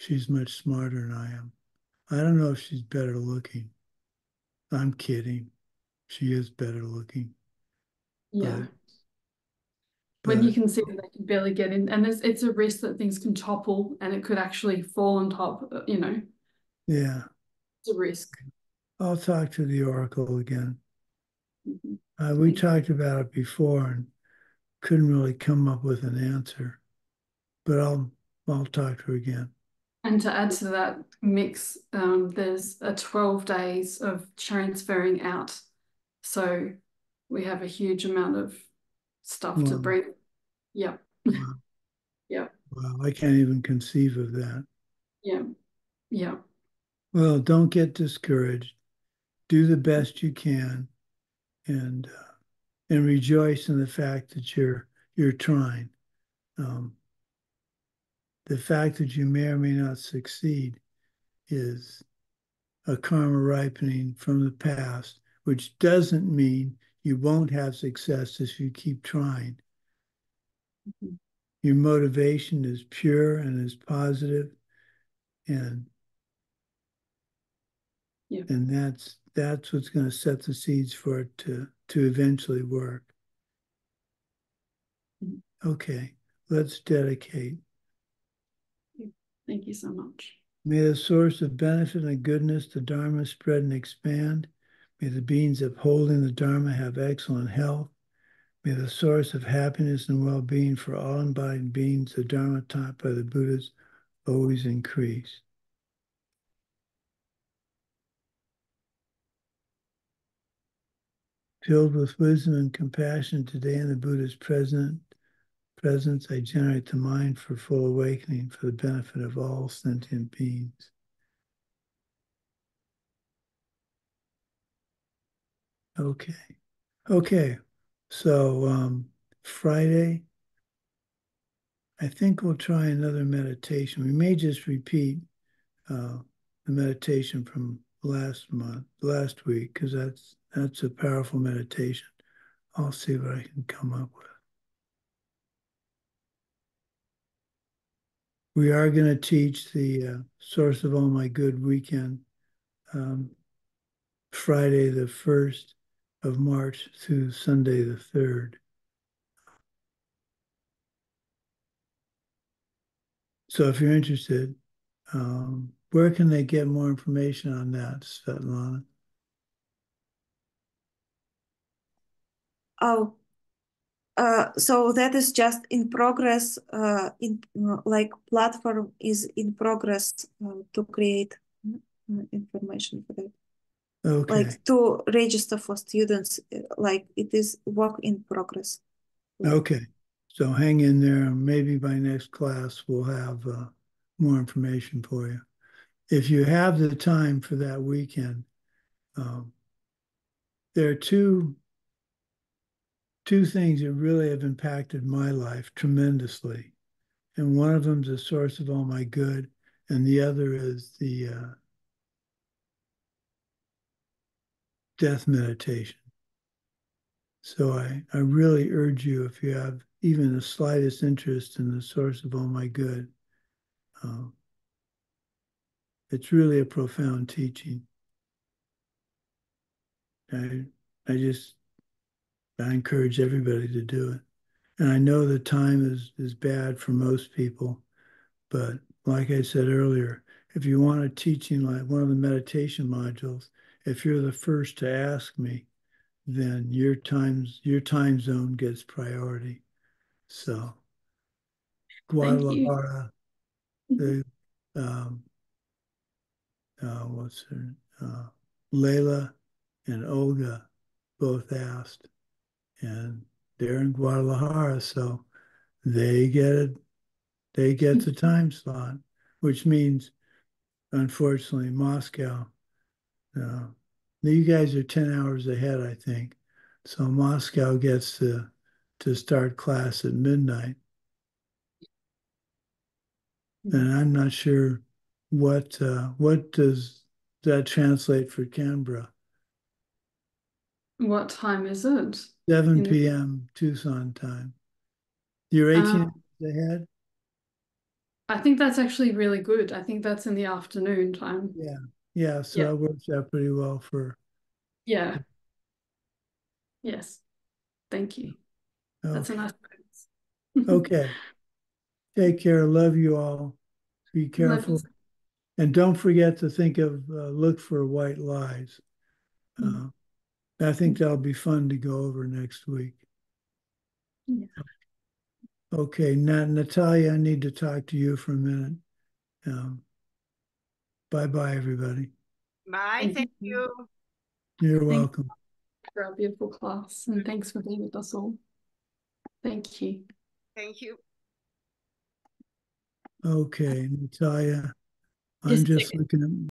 she's much smarter than I am. I don't know if she's better looking. I'm kidding. She is better looking. Yeah. But, when you can see that they can barely get in, and there's, it's a risk that things can topple and it could actually fall on top, uh, you know, yeah, it's a risk. I'll talk to the Oracle again. Mhm. Uh, we talked about it before and couldn't really come up with an answer. But I'll I'll talk to her again. And to add to that mix, um, there's a 12 days of transferring out. So we have a huge amount of stuff to Wow. bring. Yep. Wow. Yep. Well, I can't even conceive of that. Yeah. Yeah. Well, don't get discouraged. Do the best you can, and uh, and rejoice in the fact that you're you're trying. Um, the fact that you may or may not succeed is a karma ripening from the past, which doesn't mean you won't have success if you keep trying. Mhm. Your motivation is pure and is positive, and Yeah. and that's that's what's going to set the seeds for it to to eventually work. Mhm. Okay, let's dedicate. Thank you so much. May the source of benefit and goodness, the Dharma, spread and expand. May the beings upholding the Dharma have excellent health. May the source of happiness and well being for all embodied beings, the Dharma taught by the Buddhas, always increase. Filled with wisdom and compassion today in the Buddha's present presence, I generate the mind for full awakening for the benefit of all sentient beings. Okay. Okay. So um, Friday, I think we'll try another meditation. We may just repeat uh, the meditation from last month, last week, because that's that's a powerful meditation. I'll see what I can come up with. We are going to teach the uh, source of all my good weekend um, Friday the 1st of March through Sunday the 3rd. So if you're interested, um, where can they get more information on that, Svetlana? Oh, uh, so that is just in progress. Uh, in like platform is in progress uh, to create uh, information for that. Okay. Like to register for students, like it is work in progress. Okay. So hang in there. Maybe by next class we'll have uh, more information for you. If you have the time for that weekend, um, there are two two things that really have impacted my life tremendously, and one of them is the source of all my good, and the other is the uh, death meditation. So I, I really urge you, if you have even the slightest interest in the source of all my good, um, it's really a profound teaching. I, I just, I encourage everybody to do it. And I know the time is, is bad for most people, but like I said earlier, if you want a teaching like one of the meditation modules, if you're the first to ask me, then your times your time zone gets priority. So Guadalajara, the um, uh, what's her uh, Layla and Olga both asked, and they're in Guadalajara, so they get it. They get the time slot, which means, unfortunately, Moscow. Uh, you guys are ten hours ahead, I think, so Moscow gets to to start class at midnight, and I'm not sure what uh, what does that translate for Canberra. What time is it? seven PM Tucson time. You're Uh, hours ahead? I think that's actually really good. I think that's in the afternoon time. Yeah, yeah, so Yeah. that works out pretty well for, Yeah. Yes. Thank you. That's a okay, nice difference. okay. Take care, love you all. Be careful. And don't forget to think of, uh, look for white lies. Mm. Uh, I think that'll be fun to go over next week. Yeah. Okay, now Natalia, I need to talk to you for a minute. Um, bye-bye, everybody. Bye. Thank Thank you. you. You're Thank- welcome. For our beautiful class, and thanks for being with us all. Thank you. Thank you. Okay, Natalia, I'm Just just looking at